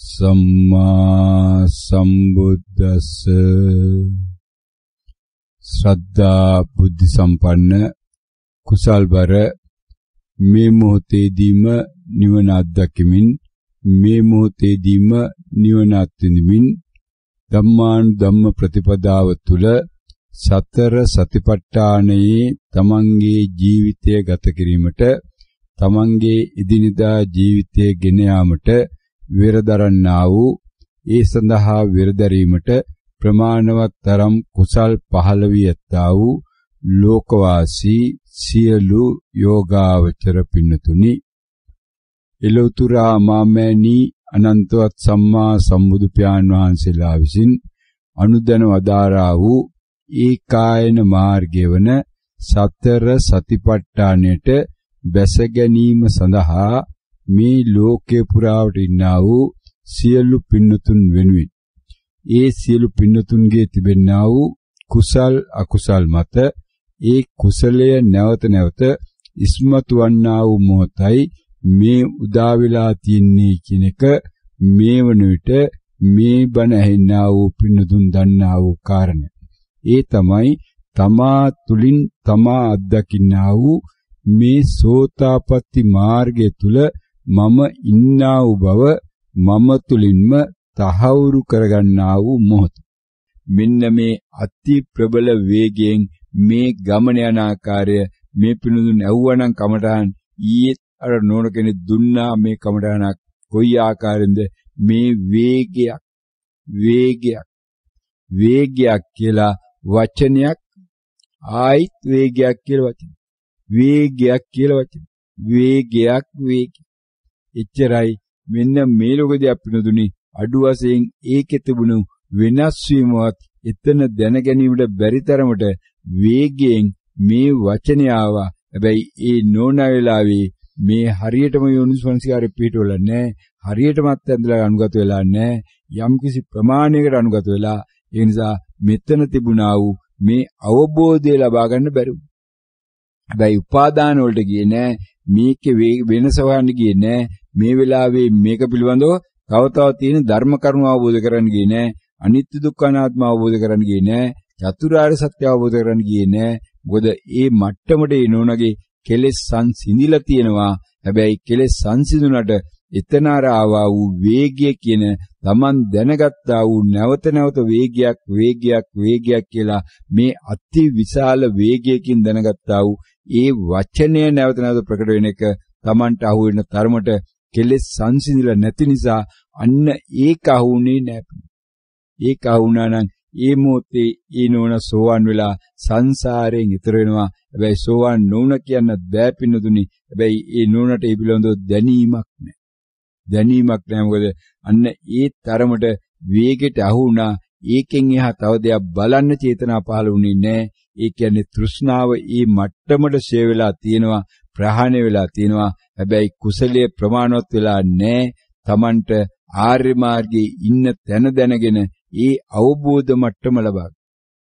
සම්මා සම්බුද්දස්ස ශ්‍රද්ධා බුද්ධ සම්පන්න කුසල්බර මේ මොහොතේදීම නිවන අත්දැකීමින් මේ මොහොතේදීම නිවන අත්විඳිමින් ධම්මාන ධම්ම ප්‍රතිපදාව තුළ සතර සතිපට්ඨානයේ තමන්ගේ ජීවිතය ගත කිරීමට තමන්ගේ එදිනදා ජීවිතය ගෙන යාමට වෙරදරන්නා වූ ඒ සඳහා වෙරදරීමට ප්‍රමාණවත් තරම් කුසල් පහළ වී ඇත්තා වූ ලෝකවාසී සියලු යෝගාවචර පින්නතුනි. එලෝතුරා මාමෑණි අනන්තවත් සම්මා සම්බුදු පියාණන් වහන්සේලා විසින් අනුදැන වදාරා වූ ඒකායන මාර්ගය වන සතර සතිපට්ඨානයට බැස ගැනීම සඳහා මේ ලෝකේ පුරාවට ඉන්නා වූ සියලු පින්නතුන් වෙනුවෙන් ඒ සියලු පින්නතුන්ගේ තිබෙන්නා වූ කුසල් අකුසල් මත ඒ කුසලය නැවත නැවත ඉස්මතු වන්නා වූ මොහොතයි මේ උදා වෙලා තියන්නේ කියන එක මේ වන විට මේ බණ ඇහෙන්නා වූ පින්නතුන් දන්නා වූ කාරණය. ඒ තමයි තමා තුලින් තමා අත්දකින්නා වූ මේ සෝතාපට්ටි මාර්ගය තුල මම ඉන්නා වූ බව මම තුලින්ම තහවුරු කරගන්නා වූ මොහොත. මෙන්න මේ අති ප්‍රබල වේගයෙන් මේ ගමන යන ආකාරය මේ පිනුදුන් ඇව්වනම් කමටහන් ඊයේ අර නෝන කෙනෙක් දුන්නා මේ කමටහනක් කොයි ආකාරයෙන්ද? මේ වේගයක් වේගයක් වේගයක් කියලා වචනයක් ආයිත් වේගයක් කියලා වචන. වේගයක් කියලා වචන. වේගයක් වේගයක්. එච්චරයි මෙන්න මේ ලෝකදී අපිනුදුනි අඩු වශයෙන් ඒකේ තිබුණු වෙනස් වීමවත් එතන දැන ගැනීමට බැරි තරමට වේගයෙන් මේ වචනේ ආවා. හැබැයි ඒ නෝන වෙලාවේ මේ හරියටම යෝනිස්වංශිකාරේ පිටවල නැහැ. හරියටමත් ඇඳලා අනුගත වෙලා නැහැ. යම්කිසි ප්‍රමාණයකට අනුගත වෙලා ඒ නිසා මෙතන තිබුණා වූ මේ අවබෝධය ලබා ගන්න බැරි වුණා. හැබැයි උපාදාන වලට ගියේ නැහැ. මේකේ වෙනස හොයන්න ගියේ නැහැ. මේ වෙලාවේ මේක පිළිබඳව තව තව තියෙන ධර්ම කරුණු අවබෝධ කරගන්න ගියේ නැහැ. අනිත්‍ය දුක්ඛ අනාත්ම අවබෝධ කරගන්න ගියේ නැහැ. චතුරාර්ය සත්‍ය අවබෝධ කරගන්න ගියේ නැහැ. මොකද ඒ මට්ටමට එනෝනගේ කෙලෙස් සංසිඳිලා තියෙනවා. හැබැයි කෙලෙස් සංසිඳුණට එතන අර ආවා වූ වේගය කියන Taman දැනගත්තා වූ නැවත නැවත වේගයක් වේගයක් වේගයක් කියලා මේ අති විශාල වේගයකින් දැනගත්තා වූ ඒ වචනය නැවත නැවත ප්‍රකට වෙන එක Tamanට අහු වෙන තරමට කෙලෙස් සංසිඳිලා නැති නිසා අන්න ඒක අහුුනේ නැහැ. ඒක අහුණා නම් ඒ මොහොතේ ඊනෝන සෝවන් වෙලා සංසාරයෙන් ඈතර වෙනවා. හැබැයි සෝවන් නොවුන කියන්න බෑ පින්නතුනි. හැබැයි ඒ නෝනට ඒ පිළිබඳව දැනීමක් නැහැ. දැනීමක් නැහැ මොකද අන්න ඒ තරමට වේගෙට අහුණා ඒකෙන් එහා තව දෙයක් බලන්න චේතනා පහළ වුණේ නැහැ. ඒ කියන්නේ තෘෂ්ණාව ඒ මට්ටමට ෂේ වෙලා තියෙනවා ප්‍රහාණය වෙලා තියෙනවා. හැබැයි කුසලයේ ප්‍රමාණවත් වෙලා නැහැ. Tamanට ආර්ය මාර්ගයේ ඉන්න තැන දැනගෙන ඒ අවබෝධ මට්ටම ලබා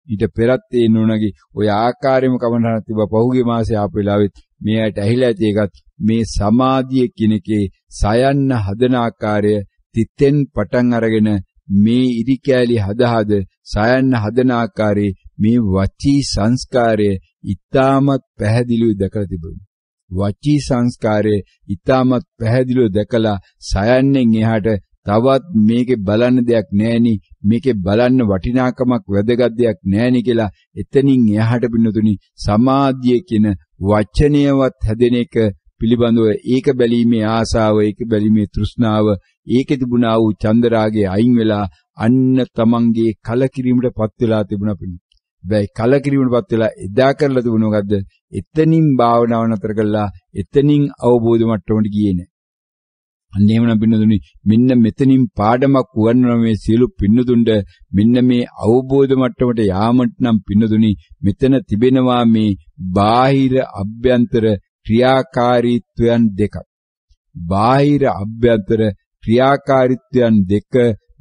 ඊට පෙරත් ඒ නුණගේ ওই ආකාරයෙන්ම කමනහන තිබ්බ පහුගිය මාසේ ආපු වෙලාවෙත් මේ ඇයට ඇහිලා ඇති එකත් මේ සමාධිය කියන එකේ සයන්න හදන ආකාරය තිතෙන් පටන් අරගෙන මේ ඉරිකෑලි හදහද සයන්න හදන ආකාරයේ මේ වචී සංස්කාරය ඊටමත් පැහැදිලිව දැකලා තිබුණා. වචී සංස්කාරය ඊටමත් පැහැදිලිව දැකලා සයන්නෙන් එහාට තවත් මේකේ බලන්න දෙයක් නැහෙනි මේකේ බලන්න වටිනාකමක් වැදගත් දෙයක් නැහෙනි කියලා එතනින් එහාට පින්නතුනි සමාධිය කියන වචනයවත් හැදෙන එක පිළිබඳව ඒක බැලීමේ ආසාව ඒක බැලීමේ තෘෂ්ණාව ඒකේ තිබුණා වූ චන්දරාගේ අයින් වෙලා අන්න තමන්ගේ කලකිරීමටපත් වෙලා තිබුණා පින්න. බෑ කලකිරීමටපත් වෙලා එදා කරලා තිබුණ මොකද්ද? එතනින් භාවනාව නතර කළා එතනින් අවබෝධ මට්ටමට ගියේ නෑ. අන්න එහෙමනම් පින්නතුනි මෙන්න මෙතනින් පාඩමක් වුණා මේ සියලු පින්නතුන්ට මෙන්න මේ අවබෝධ මට්ටමට යාමට නම් පින්නතුනි මෙතන තිබෙනවා මේ බාහිර අභ්‍යන්තර ක්‍රියාකාරීත්වයන් දෙකක්. බාහිර අභ්‍යන්තර ක්‍රියාකාරීත්වයන් දෙක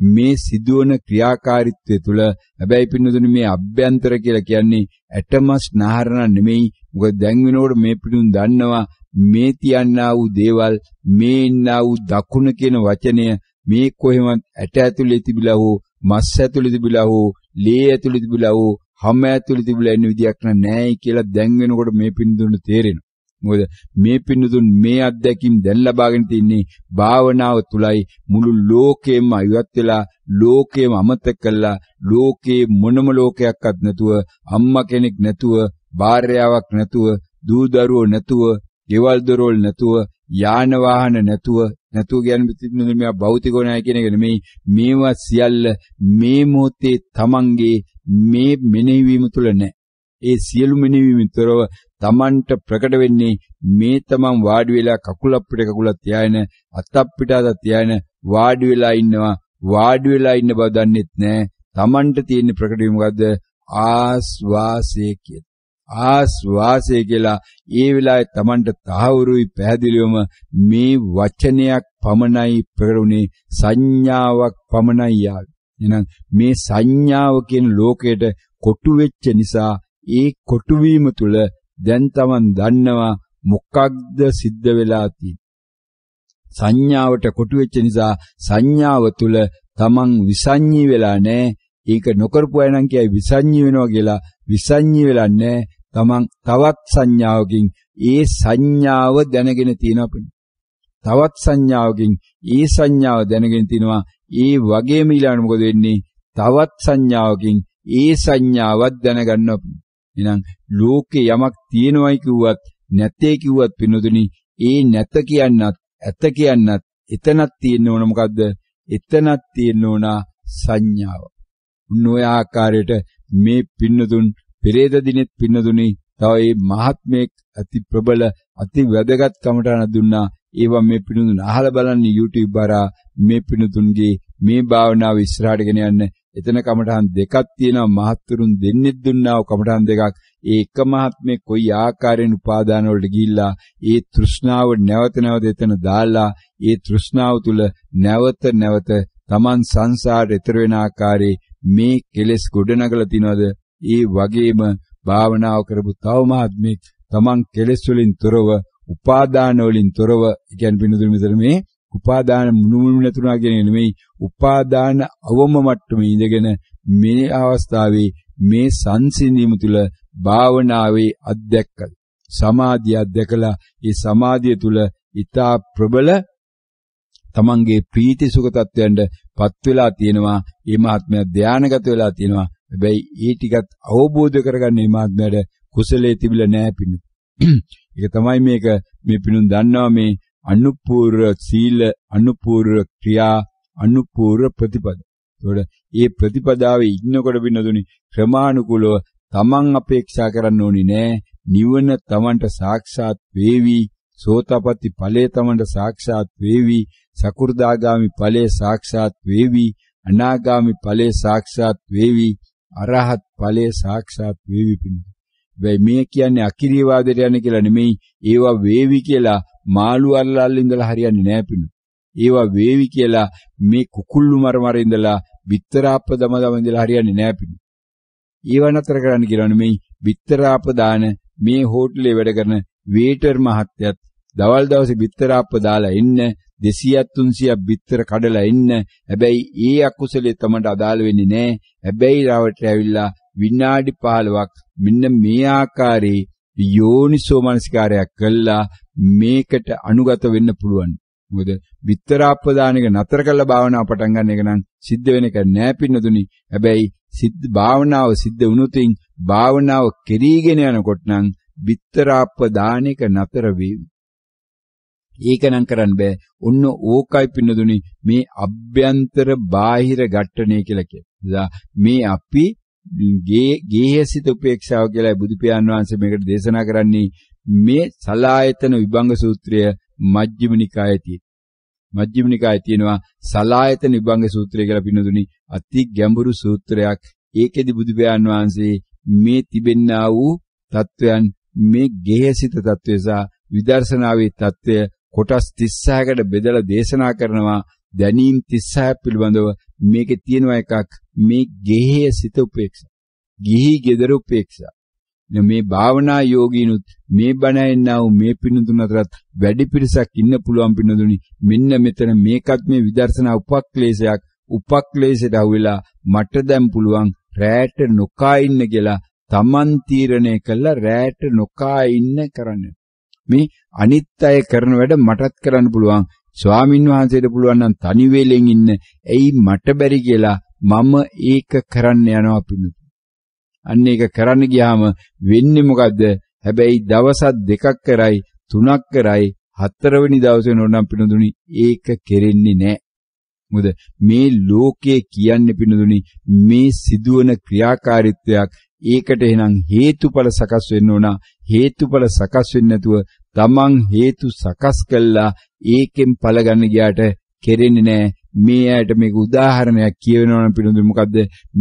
මේ සිදුවන ක්‍රියාකාරීත්වය තුළ හැබැයි පින්නතුනි මේ අභ්‍යන්තර කියලා කියන්නේ ඇටමස් නහරණ නෙමෙයි මොකද දැන් වෙනකොට මේ පිටුන් දන්නවා මේ තියන්නා වූ දේවල් මේ ඉන්නා වූ දකුණ කියන වචනය මේ කොහෙවත් ඇට ඇතුලේ තිබිලා හෝ මස් ඇතුලේ තිබිලා හෝ ලේ ඇතුලේ තිබිලා හෝ හැම ඇතුලේ තිබිලා ඉන්න විදියක් නැහැ කියලා දැන් වෙනකොට මේ පින්දුන්න තේරෙනවා. මොකද මේ පින්දුන් මේ අත්දැකීම් දැන් ලබාගෙන තින්නේ භාවනාව තුලයි මුළු ලෝකෙම ඉවත් වෙලා ලෝකෙම අමතක කළා ලෝකේ මොනම ලෝකයක්වත් නැතුව අම්මා කෙනෙක් නැතුව භාර්යාවක් නැතුව දූ දරුවෝ නැතුව ගෙවල් දොරවල් නැතුව යාන වාහන නැතුව නැතුව කියන්නේ මේ භෞතික නැහැ කියන එක නෙමෙයි මේවා සියල්ල මේ මොහොතේ තමන්ගේ මේ මෙනෙහිවීම තුළ නැහැ. ඒ සියලු මෙනෙහිවීමතරව තමන්ට ප්‍රකට වෙන්නේ මේ තමන් වාඩි වෙලා කකුල අපිට කකුලක් තියාගෙන අත් අපිට අත තියාගෙන වාඩි වෙලා ඉන්නවා වාඩි වෙලා ඉන්න බව දන්නෙත් නැහැ. තමන්ට තියෙන ප්‍රකට වීම මොකද්ද? ආස්වාසය කියන. ආස්වාසය කියලා ඒ වෙලාවේ Tamanට තහවුරුයි පැහැදිලිවම මේ වචනයක් පමණයි ප්‍රකරුණේ සංඥාවක් පමණයි යාවේ. එහෙනම් මේ සංඥාව කියන ලෝකයට කොටු වෙච්ච නිසා ඒ කොටු වීම තුල දැන් Taman දන්නවා මොකක්ද සිද්ධ වෙලා තියෙන්නේ. සංඥාවට කොටු වෙච්ච නිසා සංඥාව තුල Taman විසඤ්ඤී වෙලා නැහැ. ඒක නොකරපු අය නම් කියයි විසඤ්ඤී වෙනවා කියලා විසඤ්ඤී වෙලා නැහැ. තමන් තවත් සංඥාවකින් ඒ සංඥාව දැනගෙන තියෙනවා තවත් සංඥාවකින් ඒ සංඥාව දැනගෙන තිනවා. ඒ වගේම ඊළඟට මොකද වෙන්නේ? තවත් සංඥාවකින් ඒ සංඥාවත් දැනගන්නවා එහෙනම් ලෝකේ යමක් තියෙනවයි කිව්වත් නැතේ කිව්වත් පිනොදුනි ඒ නැත කියන්නත් ඇත කියන්නත් එතනක් තියෙන්න ඕන මොකද්ද? එතනක් තියෙන්න ඕන සංඥාව. උන් ඔය ආකාරයට මේ පින්නතුන් පෙරේද දිනෙත් පින්නදුනි තව මේ මහත්මයෙක් අති ප්‍රබල අති වැදගත් කමටහන දුන්නා. ඒවා මේ පිනුදුන අහලා බලන්න YouTube බාරා මේ පිනුතුන්ගේ මේ භාවනාව ඉස්සරහට ගෙන යන්න. එතන කමටහන් දෙකක් තියෙනවා. මහත්තුරුන් දෙන්නෙත් දුන්නා. වූ කමටහන් දෙකක්. ඒ එක මහත්මේ කොයි ආකාරයෙන් උපාදාන වලට ගිහිල්ලා ඒ තෘෂ්ණාව නැවත නැවත එතන දාලා ඒ තෘෂ්ණාව තුල නැවත නැවත Taman සංසාරේ ඊතර වෙන ආකාරයේ මේ කෙලෙස් ගොඩනගලා තිනවද? ඒ වගේම භාවනාව කරපු තව මහත්මෙක් තමන් කෙලෙස් වලින් තොරව උපාදාන වලින් තොරව කියන්නේ පිනුදුරු මෙතන මේ උපාදාන මුනුමුණු නැතුණා කියන නෙමෙයි උපාදාන අවම මට්ටමේ ඉඳගෙන මේ අවස්ථාවේ මේ සංසිඳීම තුල භාවනාවේ අධ්‍යක්කද සමාධිය අධ්‍යකලා ඒ සමාධිය තුල ඊතා ප්‍රබල තමන්ගේ ප්‍රීති සුඛ තත්වයන්ට පත් වෙලා තියෙනවා මේ මහත්මය ධානයගත වෙලා තියෙනවා හැබැයි ඒ ටිකත් අවබෝධ කරගන්න මේ මාත්මයට කුසලයේ තිබිලා නැහැ පිණු. ඒක තමයි මේක මේ පිණුන් දන්නවා මේ අනුපූර්ව සීල අනුපූර්ව ක්‍රියා අනුපූර්ව ප්‍රතිපද. ඒතකොට මේ ප්‍රතිපදාවේ ඉන්නකොට බින්නදුනි ක්‍රමානුකූලව තමන් අපේක්ෂා කරන්න ඕනි නෑ. නිවන තමන්ට සාක්ෂාත් වේවි. සෝතපට්ටි ඵලයේ තමන්ට සාක්ෂාත් වේවි. සකු르දාගාමි ඵලයේ සාක්ෂාත් වේවි. අනාගාමි ඵලයේ සාක්ෂාත් වේවි. අරහත් ඵලයේ සාක්ෂාත් වේවි පිණි. වෙයි මේ කියන්නේ අකිරිය වාදයට යන්නේ කියලා නෙමෙයි ඒවා වේවි කියලා මාළු අල්ලල් ඉඳලා හරියන්නේ නැහැ පිණි. ඒවා වේවි කියලා මේ කුකුල්ලු මර මර ඉඳලා බිත්තරාප්ප දම දම ඉඳලා හරියන්නේ නැහැ පිණි. ඒව නතර කරන්න කියලා නෙමෙයි බිත්තරාප්ප දාන මේ හෝටලේ වැඩ කරන වේටර් මහත්තයත් දවල් දවසේ බිත්තරාප්ප දාලා එන්න 200ක් 300ක් බිත්තර කඩලා එන්න. හැබැයි ඒ අකුසලයේ තමන්ට අදාළ වෙන්නේ නැහැ. හැබැයි රවට ඇවිල්ලා විනාඩි 15ක් මෙන්න මේ ආකාරයේ යෝනිසෝ මනසිකාරයක් කළා මේකට අනුගත වෙන්න පුළුවන්. මොකද විතරාප්ප දාන එක නතර කළා භාවනාව පටන් ගන්න එක නම් සිද්ධ වෙන එක නෑ පින්නතුනි. හැබැයි සිද්ධ භාවනාව සිද්ධ වුණොතින් භාවනාව කෙරීගෙන යනකොට නම් විතරාප්ප දාන එක නතර වෙවි. ඒකනම් කරන්න බෑ. ඔන්න ඕකයි පින්නදුනි මේ අභ්‍යන්තර බාහිර ඝට්ටණය කියලා කියනවා. මේ අපි ගේහසිත උපේක්ෂාව කියලා බුදු පියාණන් වහන්සේ මේකට දේශනා කරන්නේ මේ සලායතන විභංග සූත්‍රය මජ්ක්‍ධිම නිකායේ තියෙන. මජ්ක්‍ධිම නිකායේ තියෙනවා සලායතන විභංග සූත්‍රය කියලා පින්නදුනි අති ගැඹුරු සූත්‍රයක්. ඒකෙදි බුදු පියාණන් වහන්සේ මේ තිබෙන්නා වූ தත්වයන් මේ ගේහසිත தත්වය සහ විදර්ශනාවේ தත්වය කොටස් 36කට බෙදලා දේශනා කරනවා දැනීම් 36 පිළිබඳව මේකේ තියෙනවා එකක් මේ ගේහසිත උපේක්ෂා. ගිහි gedara උපේක්ෂා. මේ භාවනා යෝගීනුත් මේ බණ ඇන්නා වූ මේ පිනුතුන් අතරත් වැඩි පිරිසක් ඉන්න පුළුවන් පිනුතුනි මෙන්න මෙතන මේකත් මේ විදර්ශනා උපක්ලේශයක් උපක්ලේශයට අහුවෙලා මට දැන් පුළුවන් රැට නොකා ඉන්න කියලා Taman තීරණය කළා රැට නොකා ඉන්න කරන්න මේ අනිත් අය කරන වැඩ මටත් කරන්න පුළුවන් ස්වාමින් වහන්සේට පුළුවන් නම් තනි වේලෙන් ඉන්න ඇයි මට බැරි කියලා මම ඒක කරන්න යනවා පිණුතු අන්න ඒක කරන්න ගියාම වෙන්නේ මොකද්ද? හැබැයි දවස් දෙකක් කරයි තුනක් කරයි හතරවෙනි දවසේ නෝනම් පිනුදුනි ඒක කෙරෙන්නේ නැහැ. මොකද මේ ලෝකයේ කියන්නේ පිනුදුනි මේ සිදුවන ක්‍රියාකාරීත්වයක්. ඒකට එහෙනම් හේතුඵල සකස් වෙන්න ඕන. හේතුඵල සකස් වෙන්නේ නැතුව තමන් හේතු සකස් කළා ඒකෙන් ඵල ගන්න ගියාට කෙරෙන්නේ නැහැ මේ ඇයට මේක උදාහරණයක් කියවෙනවනම් පිළිඳු මොකද්ද?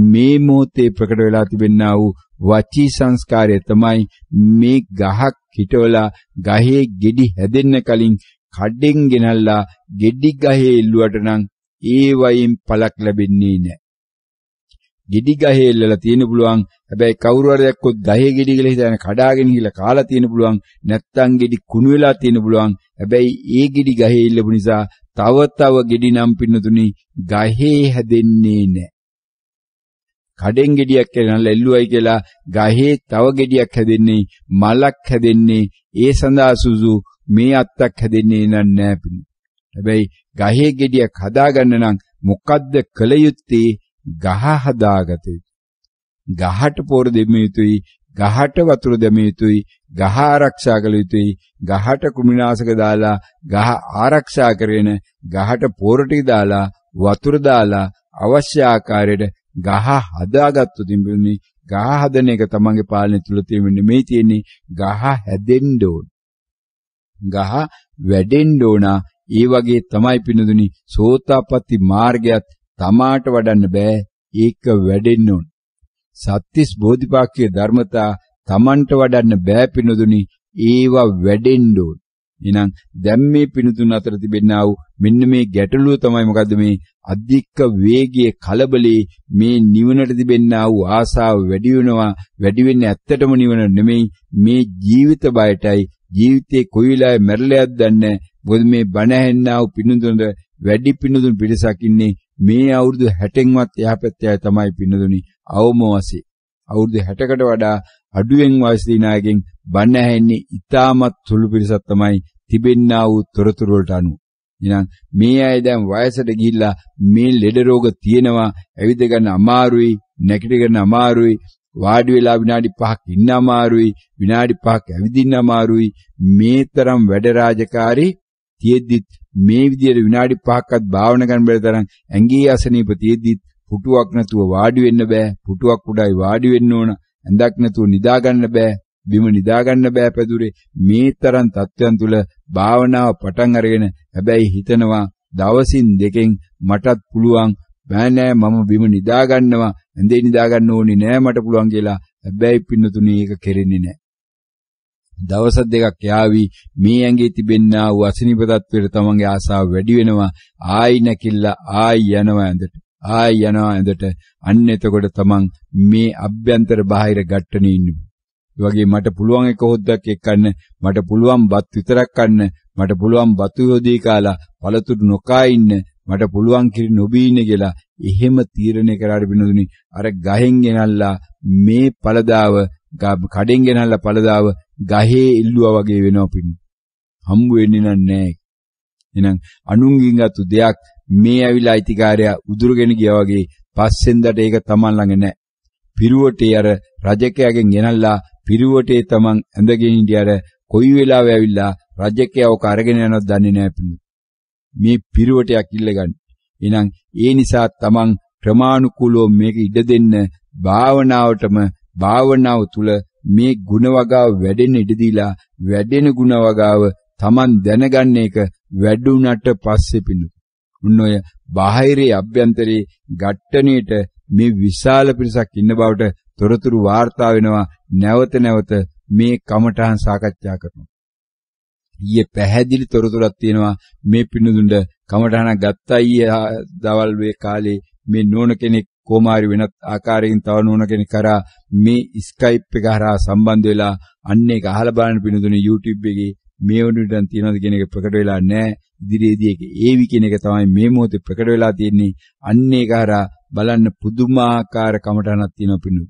මේ මොහොතේ ප්‍රකට වෙලා තිබෙනා වූ වචී සංස්කාරය තමයි මේ ගහක් හිටවලා ගහේ ගෙඩි හැදෙන්න කලින් කඩෙන් ගෙනල්ලා ගෙඩි ගහේ එල්ලුවට නම් ඒ වයින් පළක් ලැබෙන්නේ නැහැ. ගෙඩි ගහේ එල්ලලා තියෙන පුළුවන් හැබැයි කවුරු හරි දැක්කොත් ගහේ ගෙඩි කියලා හිතන කඩාගෙන ගිහලා කාලා තියෙන පුළුවන් නැත්තම් ගෙඩි කුණු වෙලා තියෙන පුළුවන් හැබැයි ඒ ගෙඩි ගහේ එල්ලපු නිසා තව තව ගෙඩි නම් පින්නතුනි ගහේ හැදෙන්නේ නැහැ. කඩෙන් ගෙඩියක් කියලා එල්ලුවයි කියලා ගහේ තව ගෙඩියක් හැදෙන්නේ මලක් හැදෙන්නේ ඒ සඳහා සුසු මේ අත්තක් හැදෙන්නේ නැහැ පිණි. හැබැයි ගහේ ගෙඩියක් හදාගන්න නම් මොකද්ද කළ යුත්තේ? ගහ හදාගත යුතුයි. ගහට පොර දෙන්න යුතුයි ගහට වතුර දැමිය යුතුයි ගහ ආරක්ෂා කළ යුතුයි ගහට කුමිනාශක දාලා ගහ ආරක්ෂා කරගෙන ගහට පොරටි දාලා වතුර දාලා අවශ්‍ය ආකාරයට ගහ හදාගත්තු තිබුණේ. ගහ හදන එක තමන්ගේ පාලනය තුල තියෙන්නේ මේ තියෙන්නේ ගහ හැදෙන්න ඕන. ගහ වැඩෙන්න ඕන. ඒ වගේ තමයි පිනදුනි සෝතාපට්ටි මාර්ගයත් තමාට වඩන්න බෑ. ඒක වැඩෙන්න ඕන. සත්‍තිස් බෝධිපාක්ෂික ධර්මතා Tamanට වඩන්න බෑ පිනුදුනි ඒවා වැඩෙන්න ඕන. එහෙනම් දැන් මේ පිනුතුන් අතර තිබෙනා වූ මෙන්න මේ ගැටලුව තමයි මොකද්ද මේ අධික වේගයේ කලබලේ මේ නිවනට තිබෙනා වූ ආසාව වැඩි වෙනවා වැඩි වෙන්නේ ඇත්තටම නිවන නෙමෙයි. මේ ජීවිත බයටයි. ජීවිතේ කොයි වෙලාවෙ මැරෙලයක් දන්නේ මොකද මේ බණ ඇහෙන්නා වූ පිනුතුන්ද වැඩි පිනුතුන් පිරිසක් ඉන්නේ මේ අවුරුදු 60න්වත් එහා පැත්තේ තමයි පින්නදුනි අවම වශයෙන් අවුරුදු 60කට වඩා අඩුවෙන් වයස දිනාගෙන් බණ ඇහෙන්නේ ඊටමත් සුළු පිරිසක් තමයි තිබෙන්නා වූ තොරතුරු වලට අනුව. එහෙනම් මේ අය දැන් වයසට ගිහිල්ලා මේ ලෙඩ රෝග තියෙනවා ඇවිද ගන්න අමාරුයි නැගිට ගන්න අමාරුයි වාඩි වෙලා විනාඩි 5ක් ඉන්න අමාරුයි විනාඩි 5ක් ඇවිදින්න අමාරුයි මේ තරම් වැඩ රාජකාරී තියෙද්දිත් මේ විදියට විනාඩි 5ක්වත් භාවනා කරන්න බැරි තරම් ඇඟේ අසනීප තියෙද්දිත් පුටුවක් නැතුව වාඩි වෙන්න බෑ. පුටුවක් උඩයි වාඩි වෙන්න ඕන. ඇඳක් නැතුව නිදා ගන්න බෑ. බිම නිදා ගන්න බෑ පැදුරේ. මේ තරම් තත්ත්වයන් තුල භාවනාව පටන් අරගෙන හැබැයි හිතනවා දවසින් දෙකෙන් මටත් පුළුවන් බෑ නෑ මම බිම නිදා ගන්නවා. ඇඳේ නිදා ගන්න ඕනේ නෑ මට පුළුවන් කියලා. හැබැයි පින්නතුණී ඒක කෙරෙන්නේ නෑ. දවස් දෙකක් යාවි. මේ ඇඟේ තිබෙන්නා වූ අසනීප තත්වයට තමන්ගේ ආසාව වැඩි වෙනවා. ආයි නැකිලා ආයි යනවා ඇඳට. ආයි යනවා ඇඳට. අන්න එතකොට තමන් මේ අභ්‍යන්තර බාහිර ගැට්ටනේ ඉන්නේ. ඒ වගේ මට පුළුවන් එක හොද්දක් එක්කන්න මට පුළුවන් බත් විතරක් කන්න මට පුළුවන් බතු යෝදී කාලා පළතුරු නොකා ඉන්න මට පුළුවන් කිරි නොබී ඉන්න කියලා එහෙම තීරණය කරාට බිනදුනි. අර ගහෙන් ගෙනල්ලා මේ පළදාව කඩෙන් ගෙනල්ලා පළදාව ගහේ ඉල්ලුවා වගේ වෙනවා පින්න. හම්බ වෙන්නේ නැහැ. එහෙනම් අනුන්ගෙන් ගත්තු දෙයක් මේ ඇවිල්ලා අයිතිකාරයා උදුරගෙන ගියා වගේ පස්සෙන්දට ඒක Taman ළඟ නැහැ. පිරුවටේ අර රජකයාගෙන් ගෙනල්ලා පිරුවටේ Taman ඇඳගෙන ඉඳියර කොයි වෙලාවෙ ඇවිල්ලා රජකයා ඔක අරගෙන යනවද දන්නේ නැහැ පිළි. මේ පිරුවටයක් ඉල්ලගන්න. එහෙනම් ඒ නිසා Taman ක්‍රමානුකූලව මේක ඉඩ දෙන්න භාවනාවටම භාවනාව තුල මේ ಗುಣ වගාව වැඩෙන්න ඉඩ දීලා වැඩෙන ಗುಣ වගාව Taman දැනගන්න එක වැඩුණට පස්සේ පිණු. උන් ඔය බාහිරේ අභ්‍යන්තරේ ඝට්ටණයට මේ විශාල පිරිසක් ඉන්න බවට තොරතුරු වාර්තා වෙනවා නැවත නැවත මේ කමඨහන් සාකච්ඡා කරනවා. ඊයේ පැහැදිලි තොරතුරක් තියෙනවා මේ පිණුදුඬ කමඨහනක් ගත්තා ඊයේ දවල් වේ කාලේ මේ නෝන කෙනෙක් කොමාරි වෙනත් ආකාරයකින් තව නෝන කෙනෙක් කරා මේ Skype එක හරහා සම්බන්ධ වෙලා අන්න ඒක අහලා බලන්න පිණුදුනේ YouTube එකේ මේ වුණුටන් තියනවද කියන එක ප්‍රකට වෙලා නැහැ. ඉදිරියේදී ඒක ඒවි කියන එක තමයි මේ මොහොතේ ප්‍රකට වෙලා තියෙන්නේ. අන්න ඒක හරහා බලන්න පුදුමාකාර කමටහනක් තියෙනවා පිණු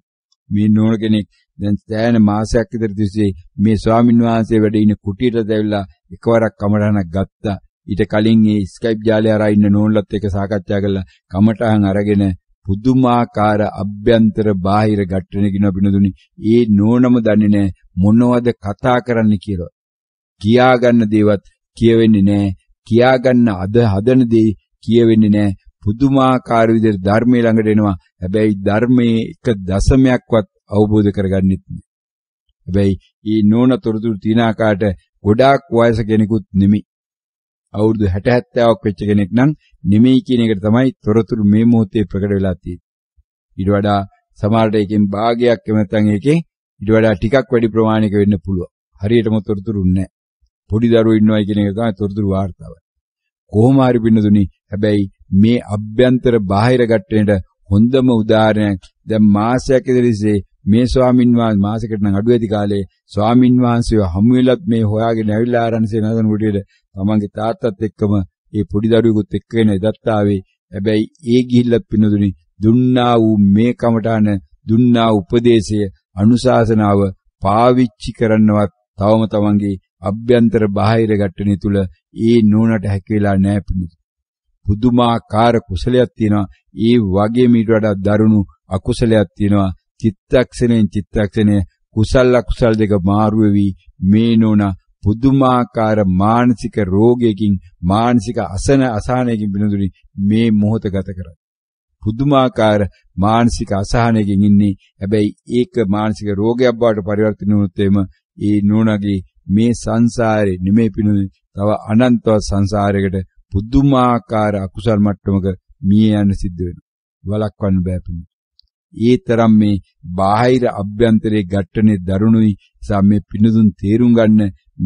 මේ නෝන කෙනෙක් දැන් සෑහෙන මාසයක් විතර තිස්සේ මේ ස්වාමින් වහන්සේ වැඩ ඉන්න කුටියට ඇවිල්ලා එකවරක් කමටහනක් ගත්තා. ඊට කලින් මේ ස්කයිප් ජාලය අරා ඉන්න නෝන්ලත් එක්ක සාකච්ඡා කරලා කමටහන් අරගෙන පුදුමාකාර අභ්‍යන්තර බාහිර ගැටෙනකින බිනදුනි. ඒ නෝනම දන්නේ නැහැ මොනවද කතා කරන්න කියලා. කියා ගන්න දේවත් කියවෙන්නේ නැහැ. කියා ගන්න අද හදන දේ කියවෙන්නේ නැහැ. පුදුමාකාර විදිහට ධර්මයේ ළඟට එනවා. හැබැයි ධර්මයේ එක දශමයක්වත් අවබෝධ කරගන්නෙත් නෑ. හැබැයි මේ නෝන තොරතුරු තියන ආකාරයට ගොඩාක් වයස කෙනෙකුත් නෙමෙයි. අවුරුදු 60 70ක් වෙච්ච කෙනෙක් නම් නෙමෙයි කියන එකට තමයි තොරතුරු මේ මොහොතේ ප්‍රකට වෙලා තියෙන්නේ. ඊට වඩා සමහරට එකෙන් භාගයක් එම නැත්නම් එකෙන් ඊට වඩා ටිකක් වැඩි ප්‍රමාණයක වෙන්න පුළුවන්. හරියටම තොරතුරු නැහැ. පොඩි දරුවෝ ඉන්නවා කියන එක තමයි තොරතුරු වාර්තාව. කොහොම හරි පින්නදුනි හැබැයි මේ අභ්‍යන්තර බාහිර ගැටෙන්නට හොඳම උදාහරණයක් දැන් මාසයක් ඉදිරියේ මේ ස්වාමින් වහන්සේ මාසෙකට නම් අඩු ඇති කාලේ ස්වාමින් වහන්සේව හමු වෙලත් මේ හොයාගෙන ඇවිල්ලා ආරණසේ නසන කුටියට තමන්ගේ තාත්තත් එක්කම ඒ පොඩි දරුවෙකුත් එක්කගෙන එදත් ආවේ. හැබැයි ඒ ගිහිල්ලත් පිනදුනි දුන්නා වූ මේ කමඨාන දුන්නා උපදේශය අනුශාසනාව පාවිච්චි කරන්නවත් තවම තමන්ගේ අභ්‍යන්තර බාහිර ගැටණි තුල ඒ නෝනට හැකියලා නැහැ පිණිස පුදුමාකාර කුසලයක් තියෙනවා. ඒ වගේ මීට වඩා දරුණු අකුසලයක් තියෙනවා. චිත්තක්ෂණයෙන් චිත්තක්ෂණය කුසල අකුසල දෙක මාරු වෙවි මේ නෝන පුදුමාකාර මානසික රෝගයකින් මානසික අසන අසහනයකින් බිනදුනි මේ මොහොත ගත කරා පුදුමාකාර මානසික අසහනයකින් ඉන්නේ හැබැයි ඒක මානසික රෝගයක් බවට පරිවර්තන වුණොත් එම ඒ නෝනගේ මේ සංසාරේ නෙමෙයි පිනුනේ තව අනන්තවත් සංසාරයකට පුදුමාකාර අකුසල් මට්ටමක මිය යන්න සිද්ධ වෙනවා. වළක්වන්න බෑ පිණි. ඒ තරම් මේ බාහිර අභ්‍යන්තරයේ ගැටනේ දරුණුයි නිසා මේ පිණුදුන් තේරුම් ගන්න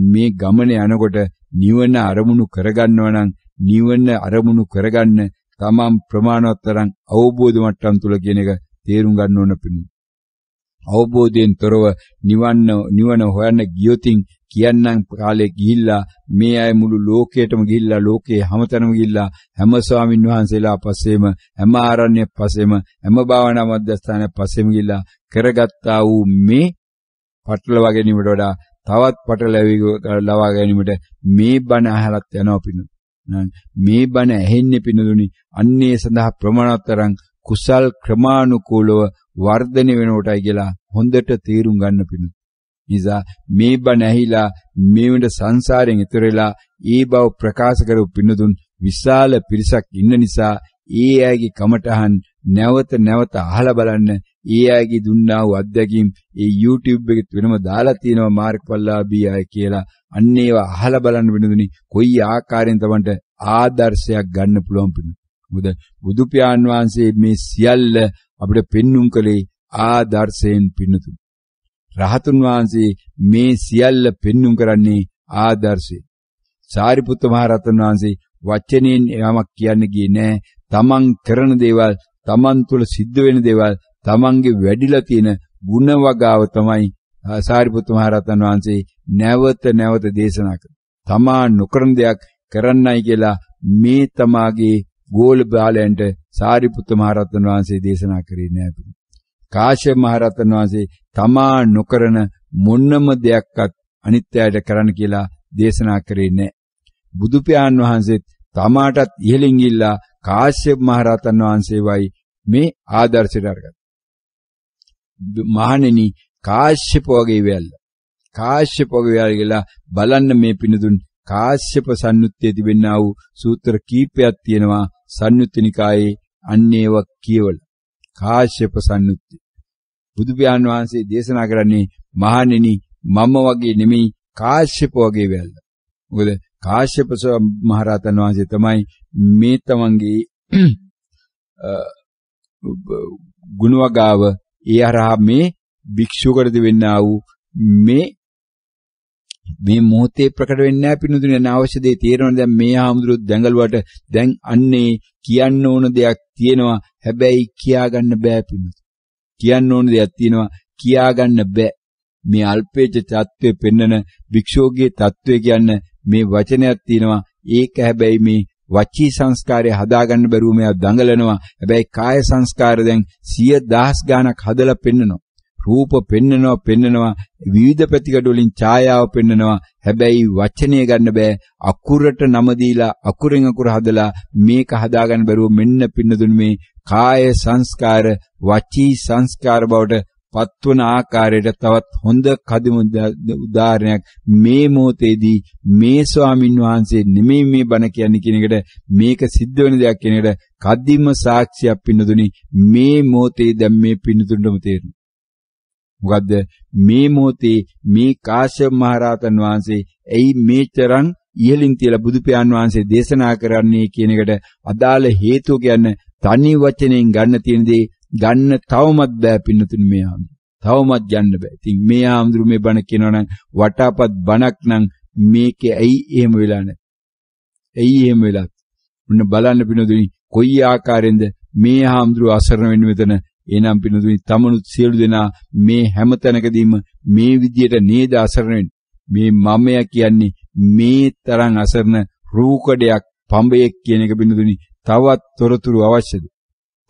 මේ ගමනේ යනකොට නිවන අරමුණු කරගන්නවා නම් නිවන අරමුණු කරගන්න තමන් ප්‍රමාණවත් තරම් අවබෝධ මට්ටම් තුල කියන එක තේරුම් ගන්න ඕන පිණි. අවබෝධයෙන් තොරව නිවන්න නිවන හොයන්න ගියොතින් කියන්නම් කාලේ ගිහිල්ලා මේ අය මුළු ලෝකයටම ගිහිල්ලා ලෝකේ හැමතැනම ගිහිල්ලා හැම ස්වාමින් වහන්සේලා පස්සේම හැම ආරණ්‍ය පස්සේම හැම භාවනා මධ්‍යස්ථානය පස්සේම ගිහිල්ලා කරගත්තා වූ මේ පටලවා ගැනීමට වඩා තවත් පටලැවි ලවා ගැනීමට මේ බණ අහලත් යනවා පිණු. මේ බණ ඇහෙන්නේ පිණුදුනි අන්නේ සඳහා ප්‍රමාණතරම් කුසල් ක්‍රමානුකූලව වර්ධනය වෙනකොටයි කියලා හොඳට තීරුම් ගන්න පිණු. නිසා මේ බණ ඇහිලා මේ වෙන සංසාරයෙන් ඈතර වෙලා ඒ බව ප්‍රකාශ කරපු පින්නතුන් විශාල පිරිසක් ඉන්න නිසා ඒ අයගේ කමටහන් නැවත නැවත අහලා බලන්න ඒ අයගේ දුන්නා වූ අත්දැකීම් ඒ YouTube එකේ වෙනම දාලා තියෙනවා මාර්ගඵලලාභී අය කියලා. අන්න ඒවා අහලා බලන්න වෙනදුනි කොයි ආකාරයෙන් තමන්ට ආදර්ශයක් ගන්න පුළුවන් පිණු මොකද බුදු පියාණන් වහන්සේ මේ සියල්ල අපිට පෙන්눔 කළේ ආදර්ශයෙන් පින්නතුන්. රහතුන් වහන්සේ මේ සියල්ල පෙන්눔 කරන්නේ ආදර්ශයෙන්. සාරිපුත්ත මහ රහතන් වහන්සේ වචනෙන් යමක් කියන්න ගියේ නෑ. තමන් කරන දේවල්, තමන් තුළ සිද්ධ වෙන දේවල්, තමන්ගේ වැඩිලා තියෙන ಗುಣ වගාව තමයි සාරිපුත්ත මහ රහතන් වහන්සේ නැවත නැවත දේශනා කළේ. තමා නොකරන දෙයක් කරන්නයි කියලා මේ තමාගේ ගෝල බාලයන්ට සාරිපුත්ත මහ රහතන් වහන්සේ දේශනා කරේ නෑ. කාශ්‍යප මහ රහතන් වහන්සේ තමා නොකරන මොන්නම දෙයක්වත් අනිත්‍යයට කරන්න කියලා දේශනා කරේ නැහැ. බුදු පියාණන් වහන්සේත් තමාටත් ඉහළින් ගිල්ලා කාශ්‍යප මහ රහතන් වහන්සේවයි මේ ආදර්ශයට අරගත්තා. මහණෙනි කාශ්‍යප වගේ වෙල්ල. කාශ්‍යප වගේ වෙල්ල කියලා බලන්න මේ පිනදුන් කාශ්‍යප සම්නුත්තේ තිබෙනා වූ සූත්‍ර කීපයක් තියෙනවා සම්නුත්තිනිකායේ අන්නේව කියවල. කාශ්‍යප සම්නුත්ති. බුදු පියාණන් වහන්සේ දේශනා කරන්නේ මහණෙනි මම වගේ නෙමෙයි කාශ්‍යප වගේ වෙල්ල. මොකද කාශ්‍යප මහරහතන් වහන්සේ තමයි මේ තමන්ගේ ගුණවගාව ඒ හරහා මේ භික්ෂුවකට දෙවෙන්නා වූ මේ මේ මොහොතේ ප්‍රකට වෙන්නේ නැහැ පිනුදුනේ අනවශ්‍ය දේ තියෙනවා දැන් මේ ආමුදුරුත් දැඟලුවට දැන් අන්නේ කියන්න ඕන දෙයක් තියෙනවා. හැබැයි කියාගන්න බෑ පිනුදු කියන්න ඕන දෙයක් තියෙනවා. කියාගන්න බෑ. මේ අල්පේච தત્ත්වය පෙන්නන භික්ෂුවගේ தત્ත්වය කියන්නේ මේ වචනයක් තියෙනවා. ඒක හැබැයි මේ වචී සංස්කාරය හදාගන්න බැරුව මෙයා දඟලනවා. හැබැයි කාය සංස්කාර දැන් 10000 ගණක් හදලා පෙන්නනවා. රූප පෙන්නනවා පෙන්නනවා. විවිධ පැතිකඩ වලින් ඡායාව පෙන්නනවා. හැබැයි වචනය ගන්න බෑ. අකුරට නම දීලා අකුරෙන් අකුර හදලා මේක හදාගන්න බැරුව මෙන්න පින්නදුන් මේ කාය සංස්කාර වචී සංස්කාර බවට පත්වන ආකාරයට තවත් හොඳ කදිම උදාහරණයක් මේ මොහොතේදී මේ ස්වාමින් වහන්සේ නෙමෙයි මේ බණ කියන්නේ කියන එකට මේක සිද්ධ වෙන දෙයක් කියන එකට කදිම සාක්ෂියක් පින්නදුනි මේ මොහොතේ දැන් මේ පින්නතුන්ටම තේරෙනවා. මොකද්ද? මේ මොහොතේ මේ කාශ්‍යප මහරහතන් වහන්සේ ඇයි මේතරම් ඉහළින් තියලා බුදු පියාණන් වහන්සේ දේශනා කරන්නේ කියන එකට අදාළ හේතුව කියන්නේ තනි වචනෙන් ගන්න තියෙන දේ ගන්න තවමත් බෑ පින්නතුනි මේ ආමඳු. තවමත් ගන්න බෑ. ඉතින් මේ ආමඳුරු මේ බණ කියනවනම් වටාපත් බණක් නම් මේකේ ඇයි එහෙම වෙලා නැත්? ඇයි එහෙම වෙලා? මුන්න බලන්න පින්නතුනි කොයි ආකාරයෙන්ද මේ ආමඳුරු අසරණ වෙන්න මෙතන එනම් පින්නතුනි තමනුත් සියලු දෙනා මේ හැම තැනකදීම මේ විදියට නේද අසරණ මේ මමයා කියන්නේ මේ තරම් අසරණ රූකඩයක් පඹයක් කියන එක පින්නතුනි තවත් තොරතුරු අවශ්‍යද?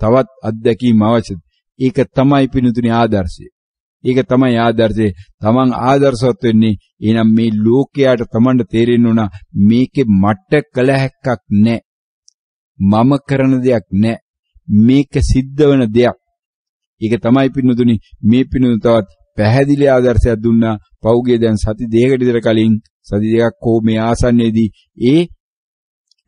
තවත් අත්දැකීම් අවශ්‍යද? ඒක තමයි පින්නතුනි ආදර්ශය. ඒක තමයි ආදර්ශය. තමන් ආදර්ශවත් වෙන්නේ එනම් මේ ලෝකයට තමන්ට තේරෙන්න උනා මේකේ මට කළ හැක්කක් නැහැ මම කරන දෙයක් නැහැ මේක සිද්ධ වෙන දෙයක්. ඒක තමයි පින්නතුනි මේ පින්නතුන් තවත් පැහැදිලි ආදර්ශයක් දුන්නා පෞගේ දැන් සති දෙකකට විතර කලින් සති දෙකක් හෝ මේ ආසන්නයේදී ඒ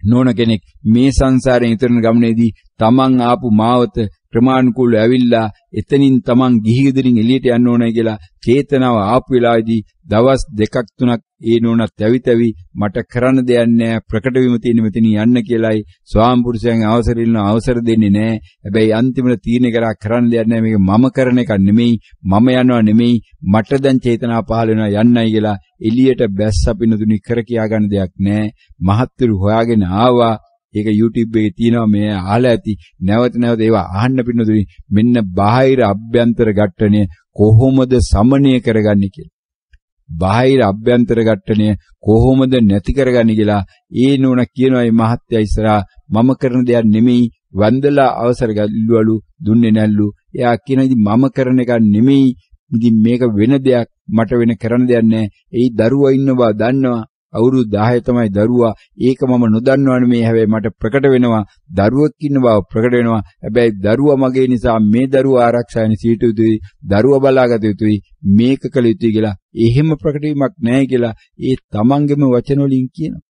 නෝන කෙනෙක් මේ සංසාරයෙන් ඉතරන ගමනේදී තමන් ආපු මාවත ක්‍රමානුකූලව ඇවිල්ලා එතනින් තමන් ගිහි ගෙදරින් එළියට යන්න ඕනයි කියලා චේතනාව ආපු වෙලාවේදී දවස් දෙකක් තුනක් ඒ නෝනත් ඇවිතැවි මට කරන්න දෙයක් නැහැ ප්‍රකට වීම තියෙන මෙතන යන්න කියලායි ස්වාම පුරුෂයන් අවසර ඉල්ලන අවසර දෙන්නේ නැහැ. හැබැයි අන්තිමට තීරණය කරා කරන්න දෙයක් නැහැ. මේක මම කරන එක නෙමෙයි මම යනවා නෙමෙයි මට දැන් චේතනාව පහළ වෙනවා යන්නයි කියලා එළියට බැස්ස පිනතුනි කර කියා ගන්න දෙයක් නැහැ. මහත්තුරු හොයාගෙන ආවා. ඒක YouTube එකේ තියෙනවා මේ අහලා ඇති නැවත නැවත ඒවා අහන්න පින්නතුනි මෙන්න බාහිර අභ්‍යන්තර ඝට්ටණය කොහොමද සමනය කරගන්නේ කියලා. බාහිර අභ්‍යන්තර ඝට්ටණය කොහොමද නැති කරගන්නේ කියලා ඒ නෝන කියනවා මේ මහත්ය ඉස්සරහා මම කරන දෙයක් නෙමෙයි වන්දලා අවසර ගල්ලුවලු දුන්නේ නැල්ලු. එයා කියන ඉතින් මම කරන එක නෙමෙයි ඉතින් මේක වෙන දෙයක් මට වෙන කරන්න දෙයක් නැහැ. එයි දරුවා ඉන්න බව දන්නවා. අවුරුදු 10 තමයි දරුවා. ඒක මම නොදන්නවනේ මේ හැබැයි මට ප්‍රකට වෙනවා. දරුවෙක් ඉන්න බව ප්‍රකට වෙනවා. හැබැයි දරුවා මගේ නිසා මේ දරුවා ආරක්ෂා වෙන සීට යුතුයි. දරුවා බලාගත යුතුයි. මේක කළ යුතුයි කියලා. එහෙම ප්‍රකට වීමක් නැහැ කියලා ඒ තමන්ගේම වචන වලින් කියනවා.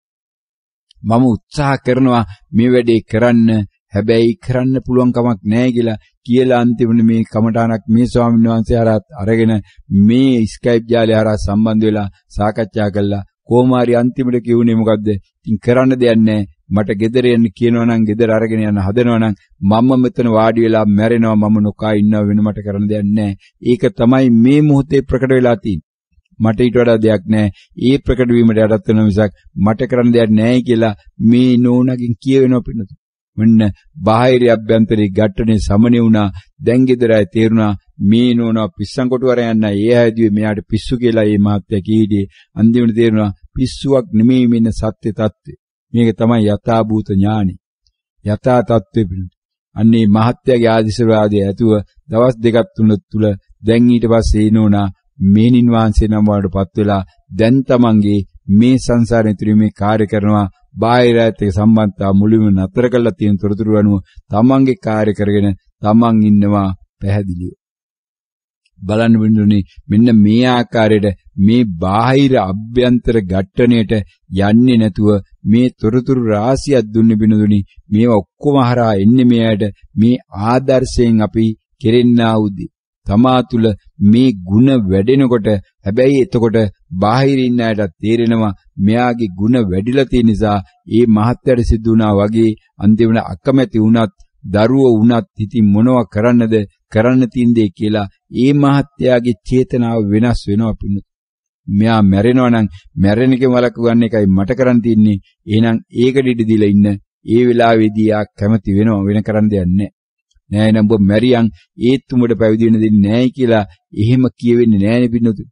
මම උත්සාහ කරනවා මේ වැඩේ කරන්න හැබැයි කරන්න පුළුවන් කමක් නැහැ කියලා කියලා අන්තිමට මේ කමඨාණක් මේ ස්වාමීන් වහන්සේ හරහා අරගෙන මේ ස්කයිප් ජාලය හරහා සම්බන්ධ වෙලා සාකච්ඡා කළා කොහොම හරි අන්තිමට කිව්නේ මොකද්ද? ඉතින් කරන්න දෙයක් නැහැ. මට ගෙදර යන්න කියනවා නම් ගෙදර අරගෙන යන්න හදනවා නම් මම මෙතන වාඩි වෙලා මැරෙනවා මම නොකා ඉන්නව වෙන මට කරන්න දෙයක් නැහැ. ඒක තමයි මේ මොහොතේ ප්‍රකට වෙලා තියෙන්නේ. මට ඊට වඩා දෙයක් නැහැ. ඒ ප්‍රකට වීමට යටත් වෙන මිසක් මට කරන්න දෙයක් නැහැ කියලා මේ නෝනකින් කියවෙනවා පින්නතු. මෙන්න බාහිර අභ්‍යන්තරේ ගැටනේ සමනේ වුණා. දැන් ගෙදරයි තේරුණා මේ නෝනා පිස්සන් කොටුවර යන්න ඒ හැදුවේ මෙයාට පිස්සු කියලා මේ මහත්තයා කීදී අන්තිමට තේරුණා පිස්සුවක් නෙමෙයි මෙන්න සත්‍ය తත්වේ. මේක තමයි යථාභූත ඥානෙ. යථා తත්වේ පිළිඳ අන්නේ මහත්තයාගේ ආදිශිර්වාදයේ ඇතුව දවස් දෙකක් තුනක් තුල දැන් ඊට පස්සේ ඒ නෝනා මේනින් වහන්සේ නම වඩපත් වෙලා දැන් තමන්ගේ මේ සංසාරේ තුරීමේ කාර්ය කරනවා බාහිරයත් එක්ක සම්බන්ධතාව මුලින්ම නතර කරලා තියෙන තොරතුරු අනුව තමන්ගේ කාර්ය කරගෙන තමන් ඉන්නවා පැහැදිලිව. බලන්න වෙනුනේ මෙන්න මේ ආකාරයට මේ බාහිර අභ්‍යන්තර ඝට්ටණයට යන්නේ නැතුව මේ තොරතුරු රාශියක් දුන්නේ බිනදුනි මේවා ඔක්කොම හරහා එන්නේ මෙයාට මේ ආදර්ශයෙන් අපි කෙරෙන්නා උදේ තමා තුල මේ ಗುಣ වැඩෙනකොට හැබැයි එතකොට බාහිර ඉන්න අයට තේරෙනවා මෙයාගේ ಗುಣ වැඩිලා තියෙන නිසා ඒ මහත්යට සිද්ධ වුණා වගේ අන්තිමට අකමැති වුණත් දරුවෝ වුණත් ඉතින් මොනවා කරන්නද කරන්න තියෙන දේ කියලා ඒ මහත්යාගේ චේතනාව වෙනස් වෙනවා පින්නු. මෙයා මැරෙනවා නම් මැරෙන එක වලක ගන්න එකයි මට කරන්න තියෙන්නේ. එහෙනම් ඒකට ඉඩ දීලා ඉන්න. ඒ වෙලාවේදී ආ කැමති වෙනවා වෙන කරන්න දෙයක් නැහැ. නෑ නඹ මැරියන් ඒත් උඹට පැවිදි වෙන්න දෙන්නේ නෑයි කියලා එහෙම කියවෙන්නේ නෑනේ පින්නතු.